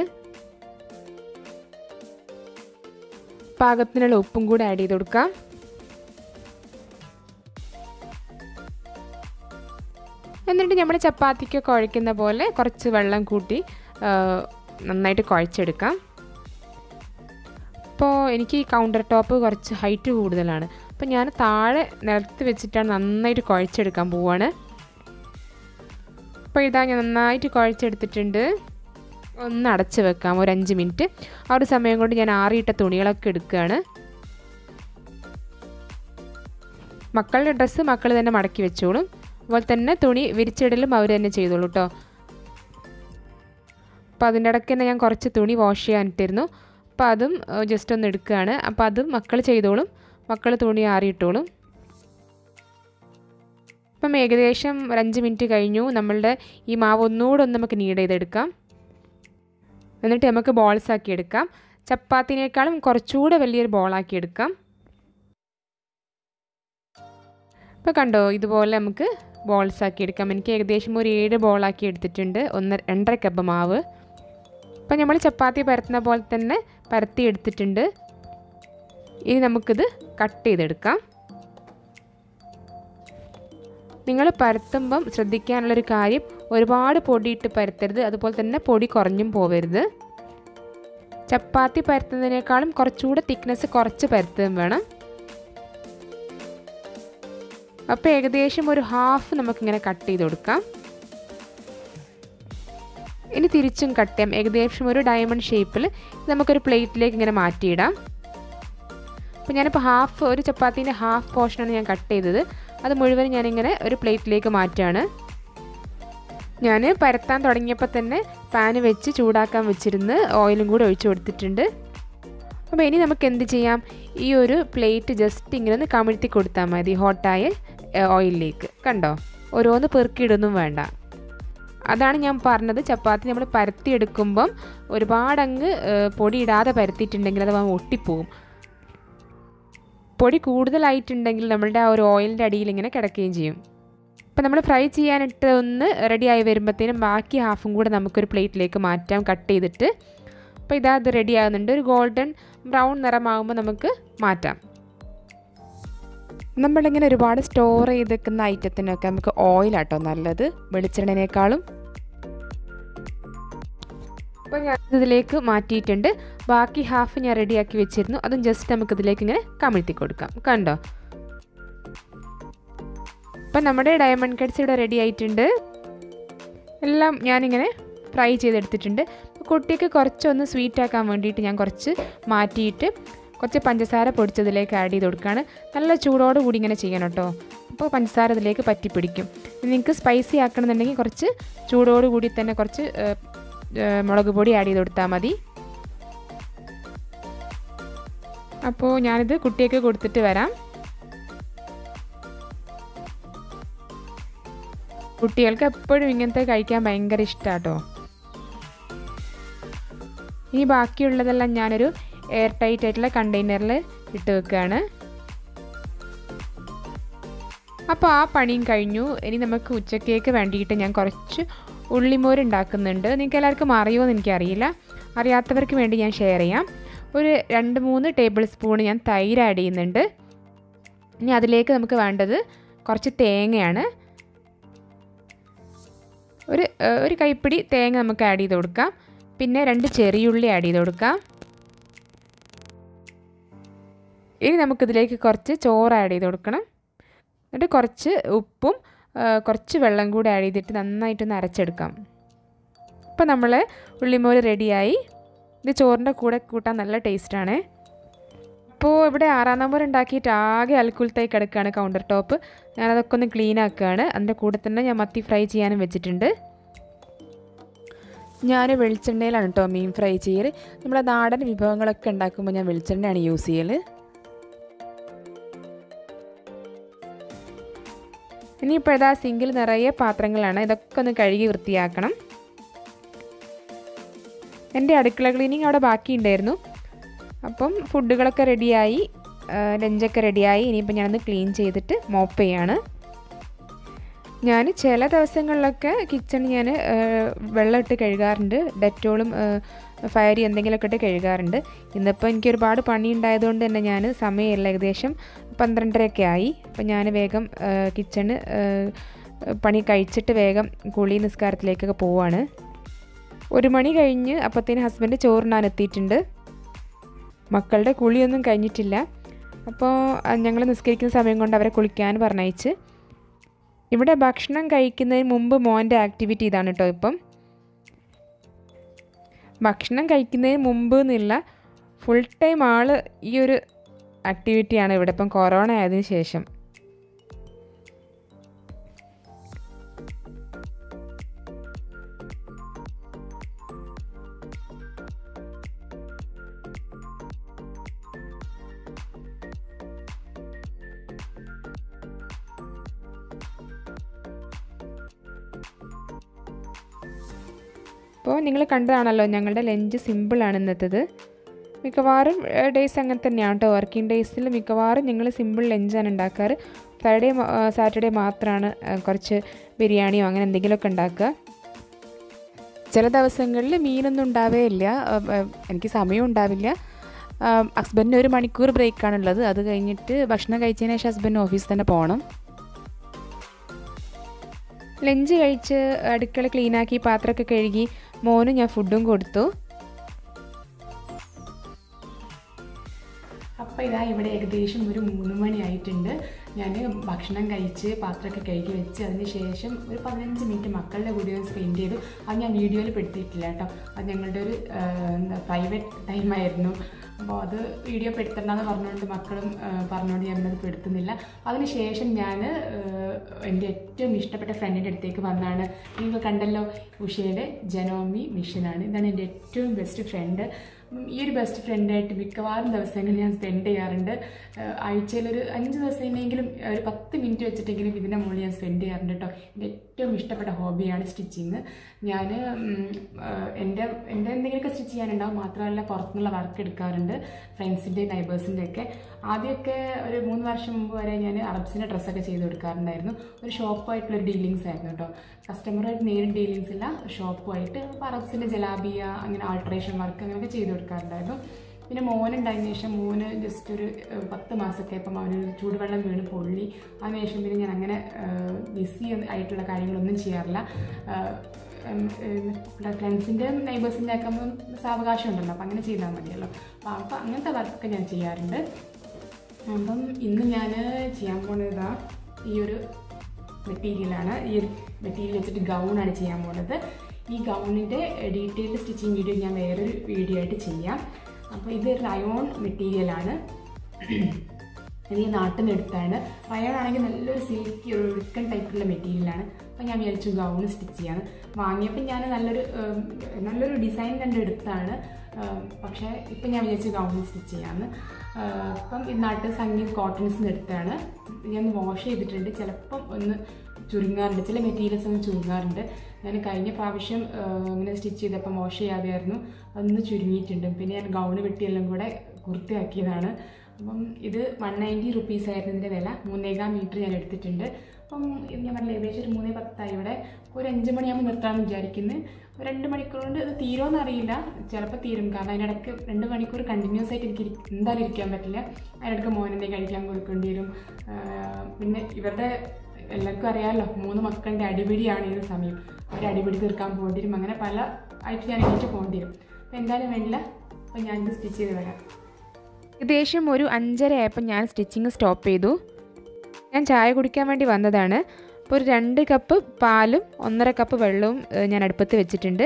പാകത്തിനുള്ള ഉപ്പും കൂടി ആഡ് ചെയ്ത് കൊടുക്കാം. എന്നിട്ട് നമ്മൾ ചപ്പാത്തിക്ക് കുഴയ്ക്കുന്ന പോലെ കുറച്ച് വെള്ളം കൂട്ടി നന്നായിട്ട് കുഴച്ചെടുക്കാം. അപ്പോൾ എനിക്ക് ഈ കൗണ്ടർ ടോപ്പ് കുറച്ച് ഹൈറ്റ് കൂടുതലാണ്. അപ്പോൾ ഞാൻ താഴെ നിലത്ത് വെച്ചിട്ടാണ് നന്നായിട്ട് കുഴച്ചെടുക്കാൻ പോവാണ്. അപ്പോൾ ഇതാ ഞാൻ നന്നായിട്ട് കുഴച്ചെടുത്തിട്ടുണ്ട്. ഒന്ന് അടച്ച് വെക്കാം. ഒരു അഞ്ച് മിനിറ്റ്. ആ ഒരു സമയം കൊണ്ട് ഞാൻ ആറിയിട്ട തുണികളൊക്കെ എടുക്കുകയാണ്. മക്കളുടെ ഡ്രസ്സ് മക്കൾ തന്നെ മടക്കി വെച്ചോളും. അതുപോലെ തന്നെ തുണി വിരിച്ചിടലും അവർ തന്നെ ചെയ്തോളൂ കേട്ടോ അപ്പോൾ അതിന്റെ ഇടയ്ക്ക് തന്നെ ഞാൻ കുറച്ച് തുണി വാഷ് ചെയ്യാനിട്ടിരുന്നു അപ്പോൾ അതും ജസ്റ്റ് ഒന്ന് എടുക്കുകയാണ്. അപ്പോൾ അതും മക്കൾ ചെയ്തോളും. മക്കൾ തുണി ആറിയിട്ടോളും. അപ്പം ഏകദേശം ഒരു അഞ്ച് മിനിറ്റ് കഴിഞ്ഞു. നമ്മളുടെ ഈ മാവ് ഒന്നുകൂടെ ഒന്ന് നമുക്ക് നീഡ് ചെയ്തെടുക്കാം. എന്നിട്ട് നമുക്ക് ബോൾസ് ആക്കി എടുക്കാം. ചപ്പാത്തിനേക്കാളും കുറച്ചുകൂടെ വലിയൊരു ബോളാക്കി എടുക്കാം. ഇപ്പോൾ കണ്ടോ ഇതുപോലെ നമുക്ക് ബോൾസ് ആക്കി എടുക്കാം. എനിക്ക് ഏകദേശം ഒരു ഏഴ് ബോളാക്കി എടുത്തിട്ടുണ്ട്. ഒന്ന് രണ്ടര കപ്പ് മാവ്. ഇപ്പം നമ്മൾ ചപ്പാത്തി പരത്തുന്ന പോലെ തന്നെ പരത്തി എടുത്തിട്ടുണ്ട്. ഇനി നമുക്കിത് കട്ട് ചെയ്തെടുക്കാം. നിങ്ങൾ പരത്തുമ്പം ശ്രദ്ധിക്കാനുള്ളൊരു കാര്യം ഒരുപാട് പൊടിയിട്ട് പരത്തരുത്. അതുപോലെ തന്നെ പൊടി കുറഞ്ഞും പോവരുത്. ചപ്പാത്തി പരത്തുന്നതിനേക്കാളും കുറച്ചുകൂടെ തിക്നെസ് കുറച്ച് പരത്തുകയും വേണം. അപ്പോൾ ഏകദേശം ഒരു ഹാഫ് നമുക്കിങ്ങനെ കട്ട് ചെയ്ത് കൊടുക്കാം. ഇനി തിരിച്ചും കട്ട് ചെയ്യാം. ഏകദേശം ഒരു ഡയമണ്ട് ഷേപ്പിൽ നമുക്കൊരു പ്ലേറ്റിലേക്ക് ഇങ്ങനെ മാറ്റിയിടാം. അപ്പോൾ ഞാനിപ്പോൾ ഹാഫ് ഒരു ചപ്പാത്തിന്റെ ഹാഫ് പോർഷനാണ് ഞാൻ കട്ട് ചെയ്തത്. അത് മുഴുവൻ ഞാനിങ്ങനെ ഒരു പ്ലേറ്റിലേക്ക് മാറ്റുകയാണ് ഞാൻ പരത്താൻ തുടങ്ങിയപ്പോൾ തന്നെ പാന് വെച്ച് ചൂടാക്കാൻ വെച്ചിരുന്ന് ഓയിലും കൂടി ഒഴിച്ചു കൊടുത്തിട്ടുണ്ട്. അപ്പോൾ ഇനി നമുക്ക് എന്ത് ചെയ്യാം? ഈ ഒരു പ്ലേറ്റ് ജസ്റ്റ് ഇങ്ങനെ ഒന്ന് കമിഴ്ത്തി കൊടുത്താൽ മതി ഹോട്ടായ ഓയിലിലേക്ക് കണ്ടോ? ഓരോന്ന് പെറുക്കിയിടൊന്നും വേണ്ട. അതാണ് ഞാൻ പറഞ്ഞത്. ചപ്പാത്തി നമ്മൾ പരത്തിയെടുക്കുമ്പം ഒരുപാടങ്ങ് പൊടിയിടാതെ പരത്തിയിട്ടുണ്ടെങ്കിൽ അത് ഒട്ടിപ്പോവും. പൊടി കൂടുതലായിട്ടുണ്ടെങ്കിൽ നമ്മളുടെ ആ ഒരു ഓയിലിന്റെ അടിയിൽ ഇങ്ങനെ കിടക്കുകയും ചെയ്യും. അപ്പോൾ നമ്മൾ ഫ്രൈ ചെയ്യാനിട്ട് ഒന്ന് റെഡിയായി വരുമ്പോഴത്തേനും ബാക്കി ഹാഫും കൂടെ നമുക്കൊരു പ്ലേറ്റിലേക്ക് മാറ്റാം കട്ട് ചെയ്തിട്ട്. അപ്പോൾ ഇതാ അത് റെഡി ആകുന്നുണ്ട് ഒരു ഗോൾഡൻ ബ്രൗൺ നിറമാകുമ്പോൾ നമുക്ക് മാറ്റാം. നമ്മളിങ്ങനെ ഒരുപാട് സ്റ്റോർ ചെയ്ത് വെക്കുന്ന ഐറ്റത്തിനൊക്കെ നമുക്ക് ഓയിലാട്ടോ നല്ലത്. വെളിച്ചെണ്ണേക്കാളും അപ്പോൾ ഞാൻ ഇതിലേക്ക് മാറ്റിയിട്ടുണ്ട്. ബാക്കി ഹാഫ് ഞാൻ റെഡിയാക്കി വെച്ചിരുന്നു. അതും ജസ്റ്റ് നമുക്ക് ഇതിലേക്ക് ഇങ്ങനെ കമിഴ്ത്തി കൊടുക്കാം. കണ്ടോ? അപ്പം നമ്മുടെ ഡയമണ്ട് കട്ട്സ് ഇവിടെ റെഡി ആയിട്ടുണ്ട്. എല്ലാം ഞാനിങ്ങനെ ഫ്രൈ ചെയ്തെടുത്തിട്ടുണ്ട്. കുട്ടിക്ക് കുറച്ചൊന്ന് സ്വീറ്റ് ആക്കാൻ വേണ്ടിയിട്ട് ഞാൻ കുറച്ച് മാറ്റിയിട്ട് കുറച്ച് പഞ്ചസാര പൊടിച്ചതിലേക്ക് ആഡ് ചെയ്ത് കൊടുക്കുകയാണ്. നല്ല ചൂടോട് കൂടി ഇങ്ങനെ ചെയ്യണം കേട്ടോ. അപ്പോൾ പഞ്ചസാര ഇതിലേക്ക് പറ്റിപ്പിടിക്കും. നിങ്ങൾക്ക് സ്പൈസി ആക്കണമെന്നുണ്ടെങ്കിൽ കുറച്ച് ചൂടോട് കൂടി തന്നെ കുറച്ച് മുളക് പൊടി ആഡ് ചെയ്ത് കൊടുത്താൽ മതി. അപ്പോൾ ഞാനിത് കുട്ടിയൊക്കെ കൊടുത്തിട്ട് വരാം. കുട്ടികൾക്ക് എപ്പോഴും ഇങ്ങനത്തെ കഴിക്കാൻ ഭയങ്കര ഇഷ്ടമാട്ടോ ഇനി ബാക്കിയുള്ളതെല്ലാം ഞാനൊരു എയർ ടൈറ്റ് ആയിട്ടുള്ള കണ്ടെയ്നറിൽ ഇട്ട് വെക്കുകയാണ് അപ്പോൾ ആ പണിയും കഴിഞ്ഞു. ഇനി നമുക്ക് ഉച്ചക്കേക്ക് വേണ്ടിയിട്ട് ഞാൻ കുറച്ച് ഉള്ളിമോര് ഉണ്ടാക്കുന്നുണ്ട്. നിങ്ങൾക്ക് എല്ലാവർക്കും അറിയുമോ എന്ന് എനിക്കറിയില്ല. അറിയാത്തവർക്ക് വേണ്ടി ഞാൻ ഷെയർ ചെയ്യാം. ഒരു രണ്ട് മൂന്ന് ടേബിൾ സ്പൂൺ ഞാൻ തൈര് ആഡ് ചെയ്യുന്നുണ്ട്. ഇനി അതിലേക്ക് നമുക്ക് വേണ്ടത് കുറച്ച് തേങ്ങയാണ്. ഒരു ഒരു കൈപ്പിടി തേങ്ങ നമുക്ക് ആഡ് ചെയ്ത് കൊടുക്കാം. പിന്നെ രണ്ട് ചെറിയുള്ളി ആഡ് ചെയ്ത് കൊടുക്കാം. ഇനി നമുക്കിതിലേക്ക് കുറച്ച് ചോറ് ആഡ് ചെയ്ത് കൊടുക്കണം. എന്നിട്ട് കുറച്ച് ഉപ്പും കുറച്ച് വെള്ളം കൂടി ആഡ് ചെയ്തിട്ട് നന്നായിട്ടൊന്ന് അരച്ചെടുക്കാം. അപ്പോൾ നമ്മൾ ഉള്ളിമോര് റെഡിയായി ഇത് ചോറിന്റെ കൂടെ കൂട്ടാൻ നല്ല ടേസ്റ്റാണ് ഇപ്പോൾ ഇവിടെ ആറാം നമ്പർ ഉണ്ടാക്കിയിട്ട് ആകെ അൽക്കുലത്തേക്ക് കിടക്കുകയാണ് കൗണ്ടർ ടോപ്പ് ഞാനതൊക്കെ ഒന്ന് ക്ലീൻ ആക്കുകയാണ് അതിന്റെ കൂടെ തന്നെ ഞാൻ മത്തി ഫ്രൈ ചെയ്യാനും വെച്ചിട്ടുണ്ട്. ഞാൻ വെളിച്ചെണ്ണയിലാണ് കേട്ടോ മീൻ ഫ്രൈ ചെയ്യൽ നമ്മളെ നാടൻ വിഭവങ്ങളൊക്കെ ഉണ്ടാക്കുമ്പോൾ ഞാൻ വെളിച്ചെണ്ണയാണ് യൂസ് ചെയ്യൽ ഇനിയിപ്പോൾ ഇതാ സിങ്കിൽ നിറയെ പാത്രങ്ങളാണ്. ഇതൊക്കെ ഒന്ന് കഴുകി വൃത്തിയാക്കണം. എന്റെ അടുക്കള ക്ലീനിങ് അവിടെ ബാക്കിയുണ്ടായിരുന്നു. അപ്പം ഫുഡുകളൊക്കെ റെഡിയായി. ലഞ്ചൊക്കെ റെഡിയായി. ഇനിയിപ്പോൾ ഞാനൊന്ന് ക്ലീൻ ചെയ്തിട്ട് മോപ്പ് ചെയ്യാണ്. ഞാൻ ചില ദിവസങ്ങളിലൊക്കെ കിച്ചൺ ഞാൻ വെള്ളം ഇട്ട് കഴുകാറുണ്ട്. ഡെറ്റോളും ഫയറി എന്തെങ്കിലുമൊക്കെ ഇട്ട് കഴുകാറുണ്ട്. ഇന്നിപ്പോൾ എനിക്ക് ഒരുപാട് പണി ഉണ്ടായതുകൊണ്ട് തന്നെ ഞാൻ സമയമില്ല. ഏകദേശം പന്ത്രണ്ടരയൊക്കെ ആയി. അപ്പോൾ ഞാൻ വേഗം കിച്ചണ് പണി കഴിച്ചിട്ട് വേഗം കുളി നിസ്കാരത്തിലേക്കൊക്കെ പോവാണ്. ഒരു മണി കഴിഞ്ഞ് അപ്പോഴത്തേന് ഹസ്ബൻഡ് ചോറിനാൻ എത്തിയിട്ടുണ്ട്. മക്കളുടെ കുളിയൊന്നും കഴിഞ്ഞിട്ടില്ല. അപ്പോൾ ഞങ്ങൾ നിസ്കരിക്കുന്ന സമയം കൊണ്ട് അവരെ കുളിക്കാൻ പറഞ്ഞയച്ച്. ഇവിടെ ഭക്ഷണം കഴിക്കുന്നതിന് മുമ്പ് മോന്റെ ആക്ടിവിറ്റി ഇതാണ് കേട്ടോ ഇപ്പം. ഭക്ഷണം കഴിക്കുന്നതിന് മുമ്പ് എന്നില്ല ഫുൾ ടൈം ആൾ ഈ ഒരു ആക്ടിവിറ്റിയാണ് ഇവിടെ. ഇപ്പം കൊറോണ ആയതിനു ശേഷം. അപ്പോൾ നിങ്ങൾ കണ്ടതാണല്ലോ ഞങ്ങളുടെ ലഞ്ച് സിമ്പിളാണ് ഇന്നത്തത്. മിക്കവാറും ഡേയ്സ് അങ്ങനെ തന്നെയാണ് കേട്ടോ. വർക്കിംഗ് ഡേയ്സിൽ മിക്കവാറും ഞങ്ങൾ സിമ്പിൾ ലഞ്ചാണ് ഉണ്ടാക്കാറ്. ഫ്രൈഡേ സാറ്റർഡേ മാത്രമാണ് കുറച്ച് ബിരിയാണിയോ അങ്ങനെ എന്തെങ്കിലുമൊക്കെ ഉണ്ടാക്കുക. ചില ദിവസങ്ങളിൽ മീനൊന്നും ഉണ്ടാവേ ഇല്ല എനിക്ക് സമയം ഉണ്ടാവില്ല. ഹസ്ബൻഡിന് ഒരു മണിക്കൂർ ബ്രേക്കാണുള്ളത് അത് കഴിഞ്ഞിട്ട് ഭക്ഷണം കഴിച്ചതിന് ശേഷം ഹസ്ബൻഡ് ഓഫീസിൽ തന്നെ പോകണം. ലഞ്ച് കഴിച്ച് അടുക്കള ക്ലീനാക്കി പാത്രമൊക്കെ കഴുകി മോന് ഞാൻ ഫുഡും കൊടുത്തു. അപ്പോൾ ഇതാ ഇവിടെ ഏകദേശം ഒരു മൂന്ന് മണി ആയിട്ടുണ്ട്. ഞാൻ ഭക്ഷണം കഴിച്ച് പാത്രമൊക്കെ കഴുകി വെച്ച് അതിന് ശേഷം ഒരു പതിനഞ്ച് മിനിറ്റ് മക്കളുടെ കൂടി ഒന്ന് സ്പെൻഡ് ചെയ്തു. അത് ഞാൻ വീഡിയോയിൽ പെടുത്തിയിട്ടില്ല കേട്ടോ. അത് ഞങ്ങളുടെ ഒരു പ്രൈവറ്റ് ടൈമായിരുന്നു അപ്പോൾ അത് വീഡിയോ പെടുത്തണ്ടെന്ന് പറഞ്ഞുകൊണ്ട് മക്കളും പറഞ്ഞുകൊണ്ട് ഞാനത് പെടുത്തുന്നില്ല. അതിനുശേഷം ഞാൻ എന്റെ ഏറ്റവും ഇഷ്ടപ്പെട്ട ഫ്രണ്ടിന്റെ അടുത്തേക്ക് വന്നാണ്. നിങ്ങൾ കണ്ടല്ലോ ഉഷയുടെ ജനോമി മിഷനാണ്. ഇതാണ് എന്റെ ഏറ്റവും ബെസ്റ്റ് ഫ്രണ്ട് ഈ ഒരു ബെസ്റ്റ് ഫ്രണ്ടായിട്ട് മിക്കവാറും ദിവസങ്ങൾ ഞാൻ സ്പെൻഡ് ചെയ്യാറുണ്ട്. ആഴ്ചയിൽ ഒരു അഞ്ച് ദിവസമെങ്കിലും ഒരു പത്ത് മിനിറ്റ് വെച്ചിട്ടെങ്കിലും ഇതിന്റെ മുകളിൽ ഞാൻ സ്പെൻഡ് ചെയ്യാറുണ്ട് കേട്ടോ എന്റെ ഏറ്റവും ഇഷ്ടപ്പെട്ട ഹോബിയാണ് സ്റ്റിച്ചിങ്. ഞാൻ എന്റെ എന്റെ എന്തെങ്കിലുമൊക്കെ സ്റ്റിച്ച് ചെയ്യാനുണ്ടാവും മാത്രമല്ല പുറത്തുനിന്നുള്ള വർക്ക് എടുക്കാറുണ്ട്. ഫ്രണ്ട്സിന്റെ നൈബേഴ്സിന്റെ ഒക്കെ. ആദ്യമൊക്കെ ഒരു മൂന്ന് വർഷം മുമ്പ് വരെ ഞാൻ അറബ്സിന്റെ ഡ്രസ്സൊക്കെ ചെയ്ത് കൊടുക്കാറുണ്ടായിരുന്നു. ഒരു ഷോപ്പായിട്ടുള്ള ഒരു ഡീലിങ്സ് ആയിരുന്നു കേട്ടോ. കസ്റ്റമറായിട്ട് നേരിട്ട് ഡീലിങ്സ് ഇല്ല ഷോപ്പുമായിട്ട് അപ്പോൾ അറബ്സിന്റെ ജലാബിയ അങ്ങനെ ആൾട്രേഷൻ വർക്ക് അങ്ങനെയൊക്കെ ചെയ്ത് കൊടുക്കാറുണ്ടായിരുന്നു. പിന്നെ മോനുണ്ടായതിന് ശേഷം മോന് ജസ്റ്റ് ഒരു പത്ത് മാസമൊക്കെ ഇപ്പം അവന് ചൂടുവെള്ളം വീണ് പൊള്ളി. അതിനുശേഷം പിന്നെ ഞാൻ അങ്ങനെ ബിസി ആയിട്ടുള്ള കാര്യങ്ങളൊന്നും ചെയ്യാറില്ല. ഫ്രണ്ട്സിന്റെ നെയ്ബേഴ്സിന്റെ ഒക്കെ സാവകാശം ഉണ്ടല്ലോ. അപ്പം അങ്ങനെ ചെയ്താൽ മതിയല്ലോ. അപ്പോൾ അപ്പോൾ അങ്ങനത്തെ വർക്കൊക്കെ ഞാൻ ചെയ്യാറുണ്ട്. അപ്പം ഇന്ന് ഞാൻ ചെയ്യാൻ പോകുന്നത് ഈ ഒരു മെറ്റീരിയലാണ് ഈ ഒരു മെറ്റീരിയൽ വെച്ചിട്ട് ഗൗണാണ് ചെയ്യാൻ പോകുന്നത് ഈ ഗൗണിന്റെ ഡീറ്റെയിൽഡ് സ്റ്റിച്ചിങ് വീഡിയോ ഞാൻ വേറൊരു വീഡിയോ ആയിട്ട് ചെയ്യാം. അപ്പോൾ ഇത് റയോൺ മെറ്റീരിയലാണ് ഇത് ഈ നാട്ടിൽ എടുത്താണ് റയോൺ ആണെങ്കിൽ നല്ലൊരു സിൽക്കി ഒരു ഒഴുക്കൻ ടൈപ്പുള്ള മെറ്റീരിയലാണ് അപ്പോൾ ഞാൻ വിചാരിച്ചു ഗൗൺ സ്റ്റിച്ച് ചെയ്യാന്ന് വാങ്ങിയപ്പോൾ ഞാൻ നല്ലൊരു നല്ലൊരു ഡിസൈൻ തന്നെ എടുത്താണ്. പക്ഷേ ഇപ്പം ഞാൻ വിചാരിച്ചു ഗൗൺ സ്റ്റിച്ച് ചെയ്യാമെന്ന് ഇപ്പം ഈ നാട്ടിൽ സംഗീത് കോട്ടൺസ് എടുത്താണ് ഞാൻ വാഷ് ചെയ്തിട്ടുണ്ട്. ചിലപ്പം ഒന്ന് ചുരുങ്ങാറുണ്ട്. ചില മെറ്റീരിയൽസ് ഒന്ന് ചുരുങ്ങാറുണ്ട്. ഞാൻ കഴിഞ്ഞ പ്രാവശ്യം ഇങ്ങനെ സ്റ്റിച്ച് ചെയ്തപ്പോൾ ചെയ്യാതെയായിരുന്നു. അതൊന്ന് ചുരുങ്ങിയിട്ടുണ്ട്. പിന്നെ ഞാൻ ഗൗണ് വെട്ടിയെല്ലാം കൂടെ കുർത്തിയാക്കിയതാണ് അപ്പം ഇത് വൺ നയന്റി റുപ്പീസ് ആയിരുന്നു ഇതിന്റെ വില. മൂന്നേകാം മീറ്റർ ഞാൻ എടുത്തിട്ടുണ്ട്. അപ്പം ഇത് ഞാൻ പറഞ്ഞില്ല ഏകദേശം ഒരു മൂന്നേ പത്തായി. ഇവിടെ ഒരു അഞ്ച് മണിയാകുമ്പോൾ നിർത്താമെന്ന് വിചാരിക്കുന്നത് രണ്ട് മണിക്കൂർ കൊണ്ട് ഇത് തീരുമെന്ന് അറിയില്ല. ചിലപ്പോൾ തീരും. കാരണം അതിനിടയ്ക്ക് രണ്ട് മണിക്കൂർ കണ്ടിന്യൂസ് ആയിട്ട് എനിക്ക് എന്തായാലും ഇരിക്കാൻ പറ്റില്ല. അതിനിടയ്ക്ക് മോനെന്തെങ്കിലും കഴിക്കാൻ കൊടുക്കേണ്ടി വരും. പിന്നെ ഇവരുടെ എല്ലാവർക്കും അറിയാമല്ലോ മൂന്ന് മക്കളുടെ അടിപിടിയാണ് ഈ സമയം. ഒരു അടിപിടി തീർക്കാൻ പോകേണ്ടി വരും അങ്ങനെ പല ആയിട്ട് ഞാൻ എനിക്ക് പോകേണ്ടി വരും അപ്പോൾ എന്തായാലും വേണ്ടില്ല. അപ്പോൾ ഞാനിത് സ്റ്റിച്ച് ചെയ്ത് വരാം. ഏകദേശം ഒരു അഞ്ചര ആയപ്പോൾ ഞാൻ സ്റ്റിച്ചിങ് സ്റ്റോപ്പ് ചെയ്തു. ഞാൻ ചായ കുടിക്കാൻ വേണ്ടി വന്നതാണ്. അപ്പോൾ ഒരു രണ്ട് കപ്പ് പാലും ഒന്നര കപ്പ് വെള്ളവും ഞാൻ അടുപ്പത്ത് വെച്ചിട്ടുണ്ട്.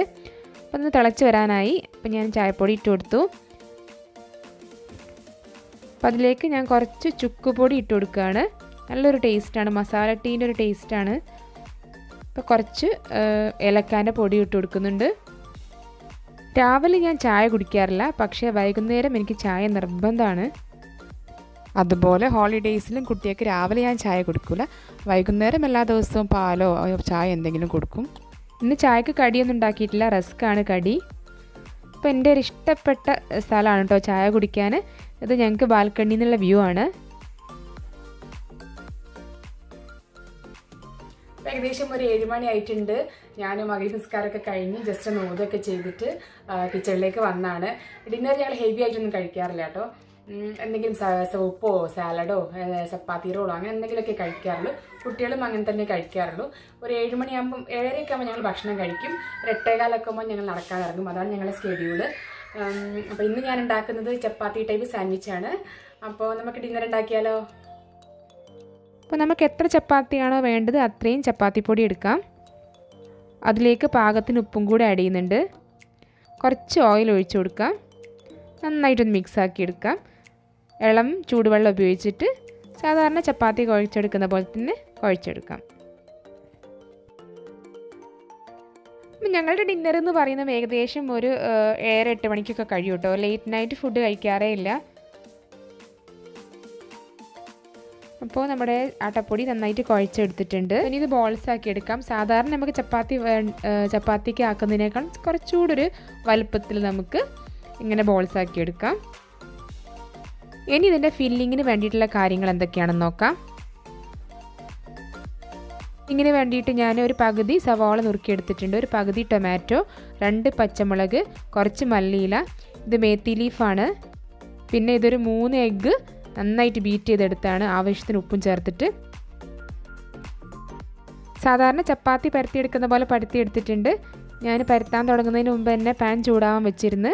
അപ്പോൾ ഒന്ന് തിളച്ച് വരാനായി. അപ്പോൾ ഞാൻ ചായപ്പൊടി ഇട്ട് കൊടുത്തു. അപ്പോൾ അതിലേക്ക് ഞാൻ കുറച്ച് ചുക്കുപൊടി ഇട്ട് കൊടുക്കുകയാണ്. നല്ലൊരു ടേസ്റ്റാണ് മസാല ടീന്റെ ഒരു ടേസ്റ്റാണ് ഇപ്പോൾ കുറച്ച് ഏലക്കാന്റെ പൊടി ഇട്ട് കൊടുക്കുന്നുണ്ട്. രാവിലെ ഞാൻ ചായ കുടിക്കാറില്ല. പക്ഷേ വൈകുന്നേരം എനിക്ക് ചായ നിർബന്ധമാണ്. അതുപോലെ ഹോളിഡേയ്സിലും കുട്ടിയൊക്കെ രാവിലെ ഞാൻ ചായ കൊടുക്കില്ല വൈകുന്നേരം എല്ലാ ദിവസവും പാലോ ചായ എന്തെങ്കിലും കൊടുക്കും. ഇന്ന് ചായക്ക് കടിയൊന്നും ഉണ്ടാക്കിയിട്ടില്ല. റസ്ക്കാണ് കടി. അപ്പോൾ എന്റെ ഒരു ഇഷ്ടപ്പെട്ട സ്ഥലമാണ് കേട്ടോ ചായ കുടിക്കാൻ. ഇത് ഞങ്ങൾക്ക് ബാൽക്കണിയിൽ നിന്നുള്ള വ്യൂ ആണ്. ഏകദേശം ഒരു ഏഴ് മണി ആയിട്ടുണ്ട്. ഞാൻ മകരി നിസ്കാരമൊക്കെ കഴിഞ്ഞ് ജസ്റ്റ് ഒന്ന് ഓതൊക്കെ ചെയ്തിട്ട് കിച്ചണിലേക്ക് വന്നാണ്. ഡിന്നർ ഞങ്ങൾ ഹെവി ആയിട്ടൊന്നും കഴിക്കാറില്ല കേട്ടോ. എന്തെങ്കിലും സോപ്പോ സാലഡോ ചപ്പാത്തി റോളോ അങ്ങനെ എന്തെങ്കിലുമൊക്കെ കഴിക്കാറുള്ളൂ. കുട്ടികളും അങ്ങനെ തന്നെ കഴിക്കാറുള്ളൂ. ഒരു ഏഴ് മണിയാകുമ്പം ഏഴരയൊക്കെ ആകുമ്പോൾ ഞങ്ങൾ ഭക്ഷണം കഴിക്കും. ഒരു എട്ടേകാലൊക്കെ ആകുമ്പോൾ ഞങ്ങൾ നടക്കാൻ ഇറങ്ങും. അതാണ് ഞങ്ങളുടെ സ്കെഡ്യൂൾ അപ്പോൾ ഇന്ന് ഞാൻ ഉണ്ടാക്കുന്നത് ചപ്പാത്തി ടൈപ്പ് സാൻഡ്വിച്ചാണ് അപ്പോൾ നമുക്ക് ഡിന്നർ ഉണ്ടാക്കിയാലോ? അപ്പോൾ നമുക്ക് എത്ര ചപ്പാത്തിയാണോ വേണ്ടത് അത്രയും ചപ്പാത്തിപ്പൊടി എടുക്കാം. അതിലേക്ക് പാകത്തിന് ഉപ്പും കൂടി ആഡ് ചെയ്യുന്നുണ്ട്. കുറച്ച് ഓയിൽ ഒഴിച്ചു കൊടുക്കാം. നന്നായിട്ടൊന്ന് മിക്സാക്കി എടുക്കാം. ഇളം ചൂടുവെള്ളം ഉപയോഗിച്ചിട്ട് സാധാരണ ചപ്പാത്തി കുഴച്ചെടുക്കുന്ന പോലെ തന്നെ കുഴച്ചെടുക്കാം. ഞങ്ങളുടെ ഡിന്നർ എന്ന് പറയുന്നത് ഏകദേശം ഒരു ഏഴ് എട്ട് മണിക്കൊക്കെ കഴിയും കേട്ടോ. ലേറ്റ് നൈറ്റ് ഫുഡ് കഴിക്കാറേ ഇല്ല. അപ്പോൾ നമ്മുടെ അട്ടപ്പൊടി നന്നായിട്ട് കുഴച്ചെടുത്തിട്ടുണ്ട്. ഇനി ഇത് ബോൾസ് ആക്കി എടുക്കാം. സാധാരണ നമുക്ക് ചപ്പാത്തി ചപ്പാത്തിക്ക് ആക്കുന്നതിനേക്കാൾ കുറച്ചുകൂടി ഒരു വലുപ്പത്തിൽ നമുക്ക് ഇങ്ങനെ ബോൾസ് ആക്കി എടുക്കാം. ഇനി ഇതിന്റെ ഫില്ലിങ്ങിന് വേണ്ടിയിട്ടുള്ള കാര്യങ്ങൾ എന്തൊക്കെയാണെന്ന് നോക്കാം. ഇങ്ങനെ വേണ്ടിയിട്ട് ഞാൻ ഒരു പകുതി സവാള നുറുക്കിയെടുത്തിട്ടുണ്ട്. ഒരു പകുതി ടൊമാറ്റോ രണ്ട് പച്ചമുളക് കുറച്ച് മല്ലിയില. ഇത് മേത്തി ലീഫാണ് പിന്നെ ഇതൊരു മൂന്ന് എഗ്ഗ് നന്നായിട്ട് ബീറ്റ് ചെയ്തെടുത്താണ് ആവശ്യത്തിന് ഉപ്പും ചേർത്തിട്ട്. സാധാരണ ചപ്പാത്തി പരത്തിയെടുക്കുന്ന പോലെ പരത്തിയെടുത്തിട്ടുണ്ട് ഞാൻ പരത്താൻ തുടങ്ങുന്നതിന് മുമ്പ് തന്നെ പാൻ ചൂടാവാൻ വെച്ചിരുന്ന്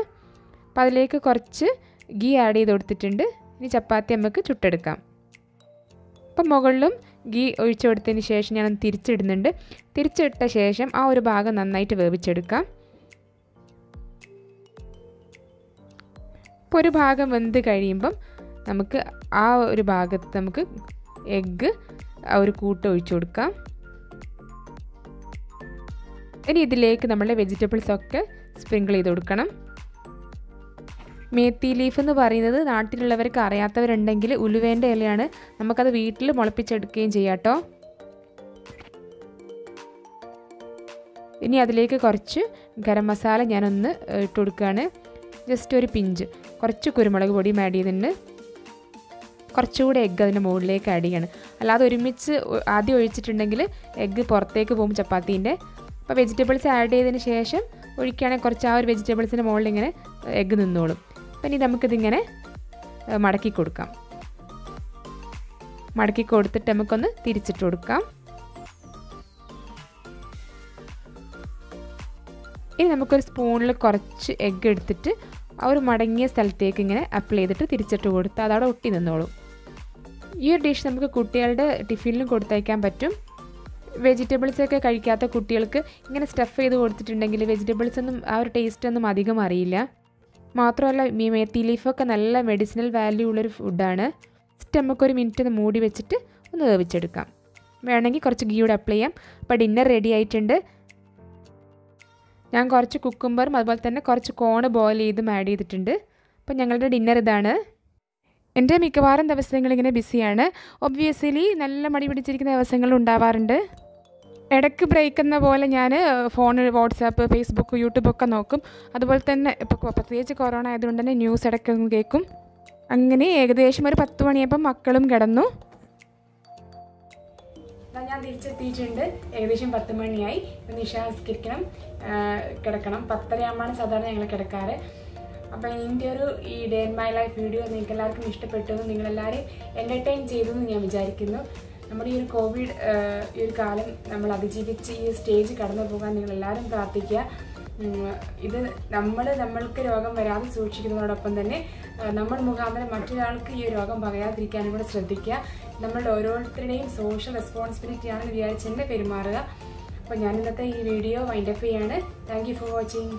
അപ്പോൾ അതിലേക്ക് കുറച്ച് ഗീ ആഡ് ചെയ്ത് കൊടുത്തിട്ടുണ്ട്. ഇനി ചപ്പാത്തി നമുക്ക് ചുട്ടെടുക്കാം. അപ്പം മുകളിലും ഗീ ഒഴിച്ചു കൊടുത്തതിന് ശേഷം ഞാൻ തിരിച്ചിടുന്നുണ്ട്. തിരിച്ചിട്ട ശേഷം ആ ഒരു ഭാഗം നന്നായിട്ട് വേവിച്ചെടുക്കാം. ഇപ്പോൾ ഒരു ഭാഗം വെന്ത് കഴിയുമ്പം നമുക്ക് ആ ഒരു ഭാഗത്ത് നമുക്ക് എഗ്ഗ് ആ ഒരു കൂട്ട് ഒഴിച്ചു കൊടുക്കാം. ഇനി ഇതിലേക്ക് നമ്മളുടെ വെജിറ്റബിൾസ് ഒക്കെ സ്പ്രിങ്കിൾ ചെയ്ത് കൊടുക്കണം. മേത്തി ലീഫ് എന്ന് പറയുന്നത് നാട്ടിലുള്ളവർക്ക് അറിയാത്തവരുണ്ടെങ്കിൽ ഉലുവേന്റെ ഇലയാണ് നമുക്കത് വീട്ടിൽ മുളപ്പിച്ചെടുക്കുകയും ചെയ്യാം കേട്ടോ. ഇനി അതിലേക്ക് കുറച്ച് ഗരം മസാല ഞാനൊന്ന് ഇട്ട് കൊടുക്കുകയാണ്. ജസ്റ്റ് ഒരു പിഞ്ച്. കുറച്ച് കുരുമുളക് പൊടിയും ആഡ് ചെയ്തിട്ടുണ്ട്. കുറച്ചുകൂടി എഗ്ഗ് അതിന്റെ മുകളിലേക്ക് ആഡ് ചെയ്യണം. അല്ലാതെ ഒരുമിച്ച് ആദ്യം ഒഴിച്ചിട്ടുണ്ടെങ്കിൽ എഗ്ഗ് പുറത്തേക്ക് പോകും ചപ്പാത്തീന്റെ. അപ്പോൾ വെജിറ്റബിൾസ് ആഡ് ചെയ്തതിന് ശേഷം ഒഴിക്കുകയാണെങ്കിൽ കുറച്ച് ആ ഒരു വെജിറ്റബിൾസിന്റെ മുകളിൽ ഇങ്ങനെ എഗ്ഗ് നിന്നോളും. അപ്പം ഇനി നമുക്കിതിങ്ങനെ മടക്കി കൊടുക്കാം. മടക്കി കൊടുത്തിട്ട് നമുക്കൊന്ന് തിരിച്ചിട്ട് കൊടുക്കാം. ഇനി നമുക്കൊരു സ്പൂണിൽ കുറച്ച് എഗ്ഗ് എടുത്തിട്ട് ആ ഒരു മടങ്ങിയ സ്ഥലത്തേക്ക് ഇങ്ങനെ അപ്ലൈ ചെയ്തിട്ട് തിരിച്ചിട്ട് കൊടുത്താൽ അതവിടെ ഒട്ടി നിന്നോളും. ഈ ഒരു ഡിഷ് നമുക്ക് കുട്ടികളുടെ ടിഫിനിലും കൊടുത്തയക്കാൻ പറ്റും. വെജിറ്റബിൾസ് ഒക്കെ കഴിക്കാത്ത കുട്ടികൾക്ക് ഇങ്ങനെ സ്റ്റഫ് ചെയ്ത് കൊടുത്തിട്ടുണ്ടെങ്കിൽ വെജിറ്റബിൾസ് ഒന്നും ആ ഒരു ടേസ്റ്റ് ഒന്നും അധികം അറിയില്ല. മാത്രമല്ല ഈ മേത്തി ലീഫൊക്കെ നല്ല മെഡിസിനൽ വാല്യൂ ഉള്ളൊരു ഫുഡാണ് ജസ്റ്റ് നമുക്കൊരു മിനിറ്റ് ഒന്ന് മൂടി വെച്ചിട്ട് ഒന്ന് വേവിച്ചെടുക്കാം. വേണമെങ്കിൽ കുറച്ച് ഗീ കൂടെ അപ്ലൈ ചെയ്യാം. അപ്പോൾ ഡിന്നർ റെഡി ആയിട്ടുണ്ട്. ഞാൻ കുറച്ച് കുക്കുംബറും അതുപോലെ തന്നെ കുറച്ച് കോണ് ബോയിൽ ചെയ്തും ആഡ് ചെയ്തിട്ടുണ്ട്. അപ്പോൾ ഞങ്ങളുടെ ഡിന്നർ ഇതാണ്. എന്റെ മിക്കവാറും ദിവസങ്ങൾ ഇങ്ങനെ ബിസിയാണ്. ഒബ്വിയസ്ലി നല്ല മടി പിടിച്ചിരിക്കുന്ന ദിവസങ്ങൾ ഉണ്ടാവാറുണ്ട്. ഇടയ്ക്ക് ബ്രേക്ക് എന്ന പോലെ ഞാൻ ഫോൺ വാട്സാപ്പ് ഫേസ്ബുക്ക് യൂട്യൂബൊക്കെ നോക്കും. അതുപോലെ തന്നെ ഇപ്പോൾ പ്രത്യേകിച്ച് കൊറോണ ആയതുകൊണ്ട് തന്നെ ന്യൂസ് ഇടയ്ക്ക് കേൾക്കും. അങ്ങനെ ഏകദേശം ഒരു പത്ത് മണിയപ്പം മക്കളും കിടന്നു. ഞാൻ തിരിച്ചെത്തിയിട്ടുണ്ട്. ഏകദേശം പത്ത് മണിയായി. നിശാസ്കരിക്കണം കിടക്കണം. പത്തരയാകുമ്പോഴാണ് സാധാരണ ഞങ്ങൾ കിടക്കാറ്. അപ്പോൾ എന്റെ ഒരു ഈ day in my life video നിങ്ങൾക്ക് എല്ലാവർക്കും ഇഷ്ടപ്പെട്ടു എന്ന് നിങ്ങളെല്ലാവരും എന്റർടൈൻ ചെയ്തു എന്ന് ഞാൻ വിചാരിക്കുന്നു. നമ്മുടെ ഈ ഒരു കോവിഡ് ഈ ഒരു കാലം നമ്മൾ അതിജീവിച്ച് ഈ സ്റ്റേജ് കടന്നു പോകാൻ നിങ്ങളെല്ലാവരും പ്രാർത്ഥിക്കുക. ഇത് നമ്മൾ നമ്മൾക്ക് രോഗം വരാതെ സൂക്ഷിക്കുന്നതോടൊപ്പം തന്നെ നമ്മൾ മുഖാന്തരം മറ്റൊരാൾക്ക് ഈ രോഗം പകരാതിരിക്കാനും കൂടെ ശ്രദ്ധിക്കുക. നമ്മളുടെ ഓരോരുത്തരുടെയും സോഷ്യൽ റെസ്പോൺസിബിലിറ്റി ആണെന്ന് വിചാരിച്ച് തന്നെ പെരുമാറുക. അപ്പോൾ ഞാൻ ഇന്നത്തെ ഈ വീഡിയോ വൈൻഡപ്പ് ചെയ്യാണ്. Thank you for watching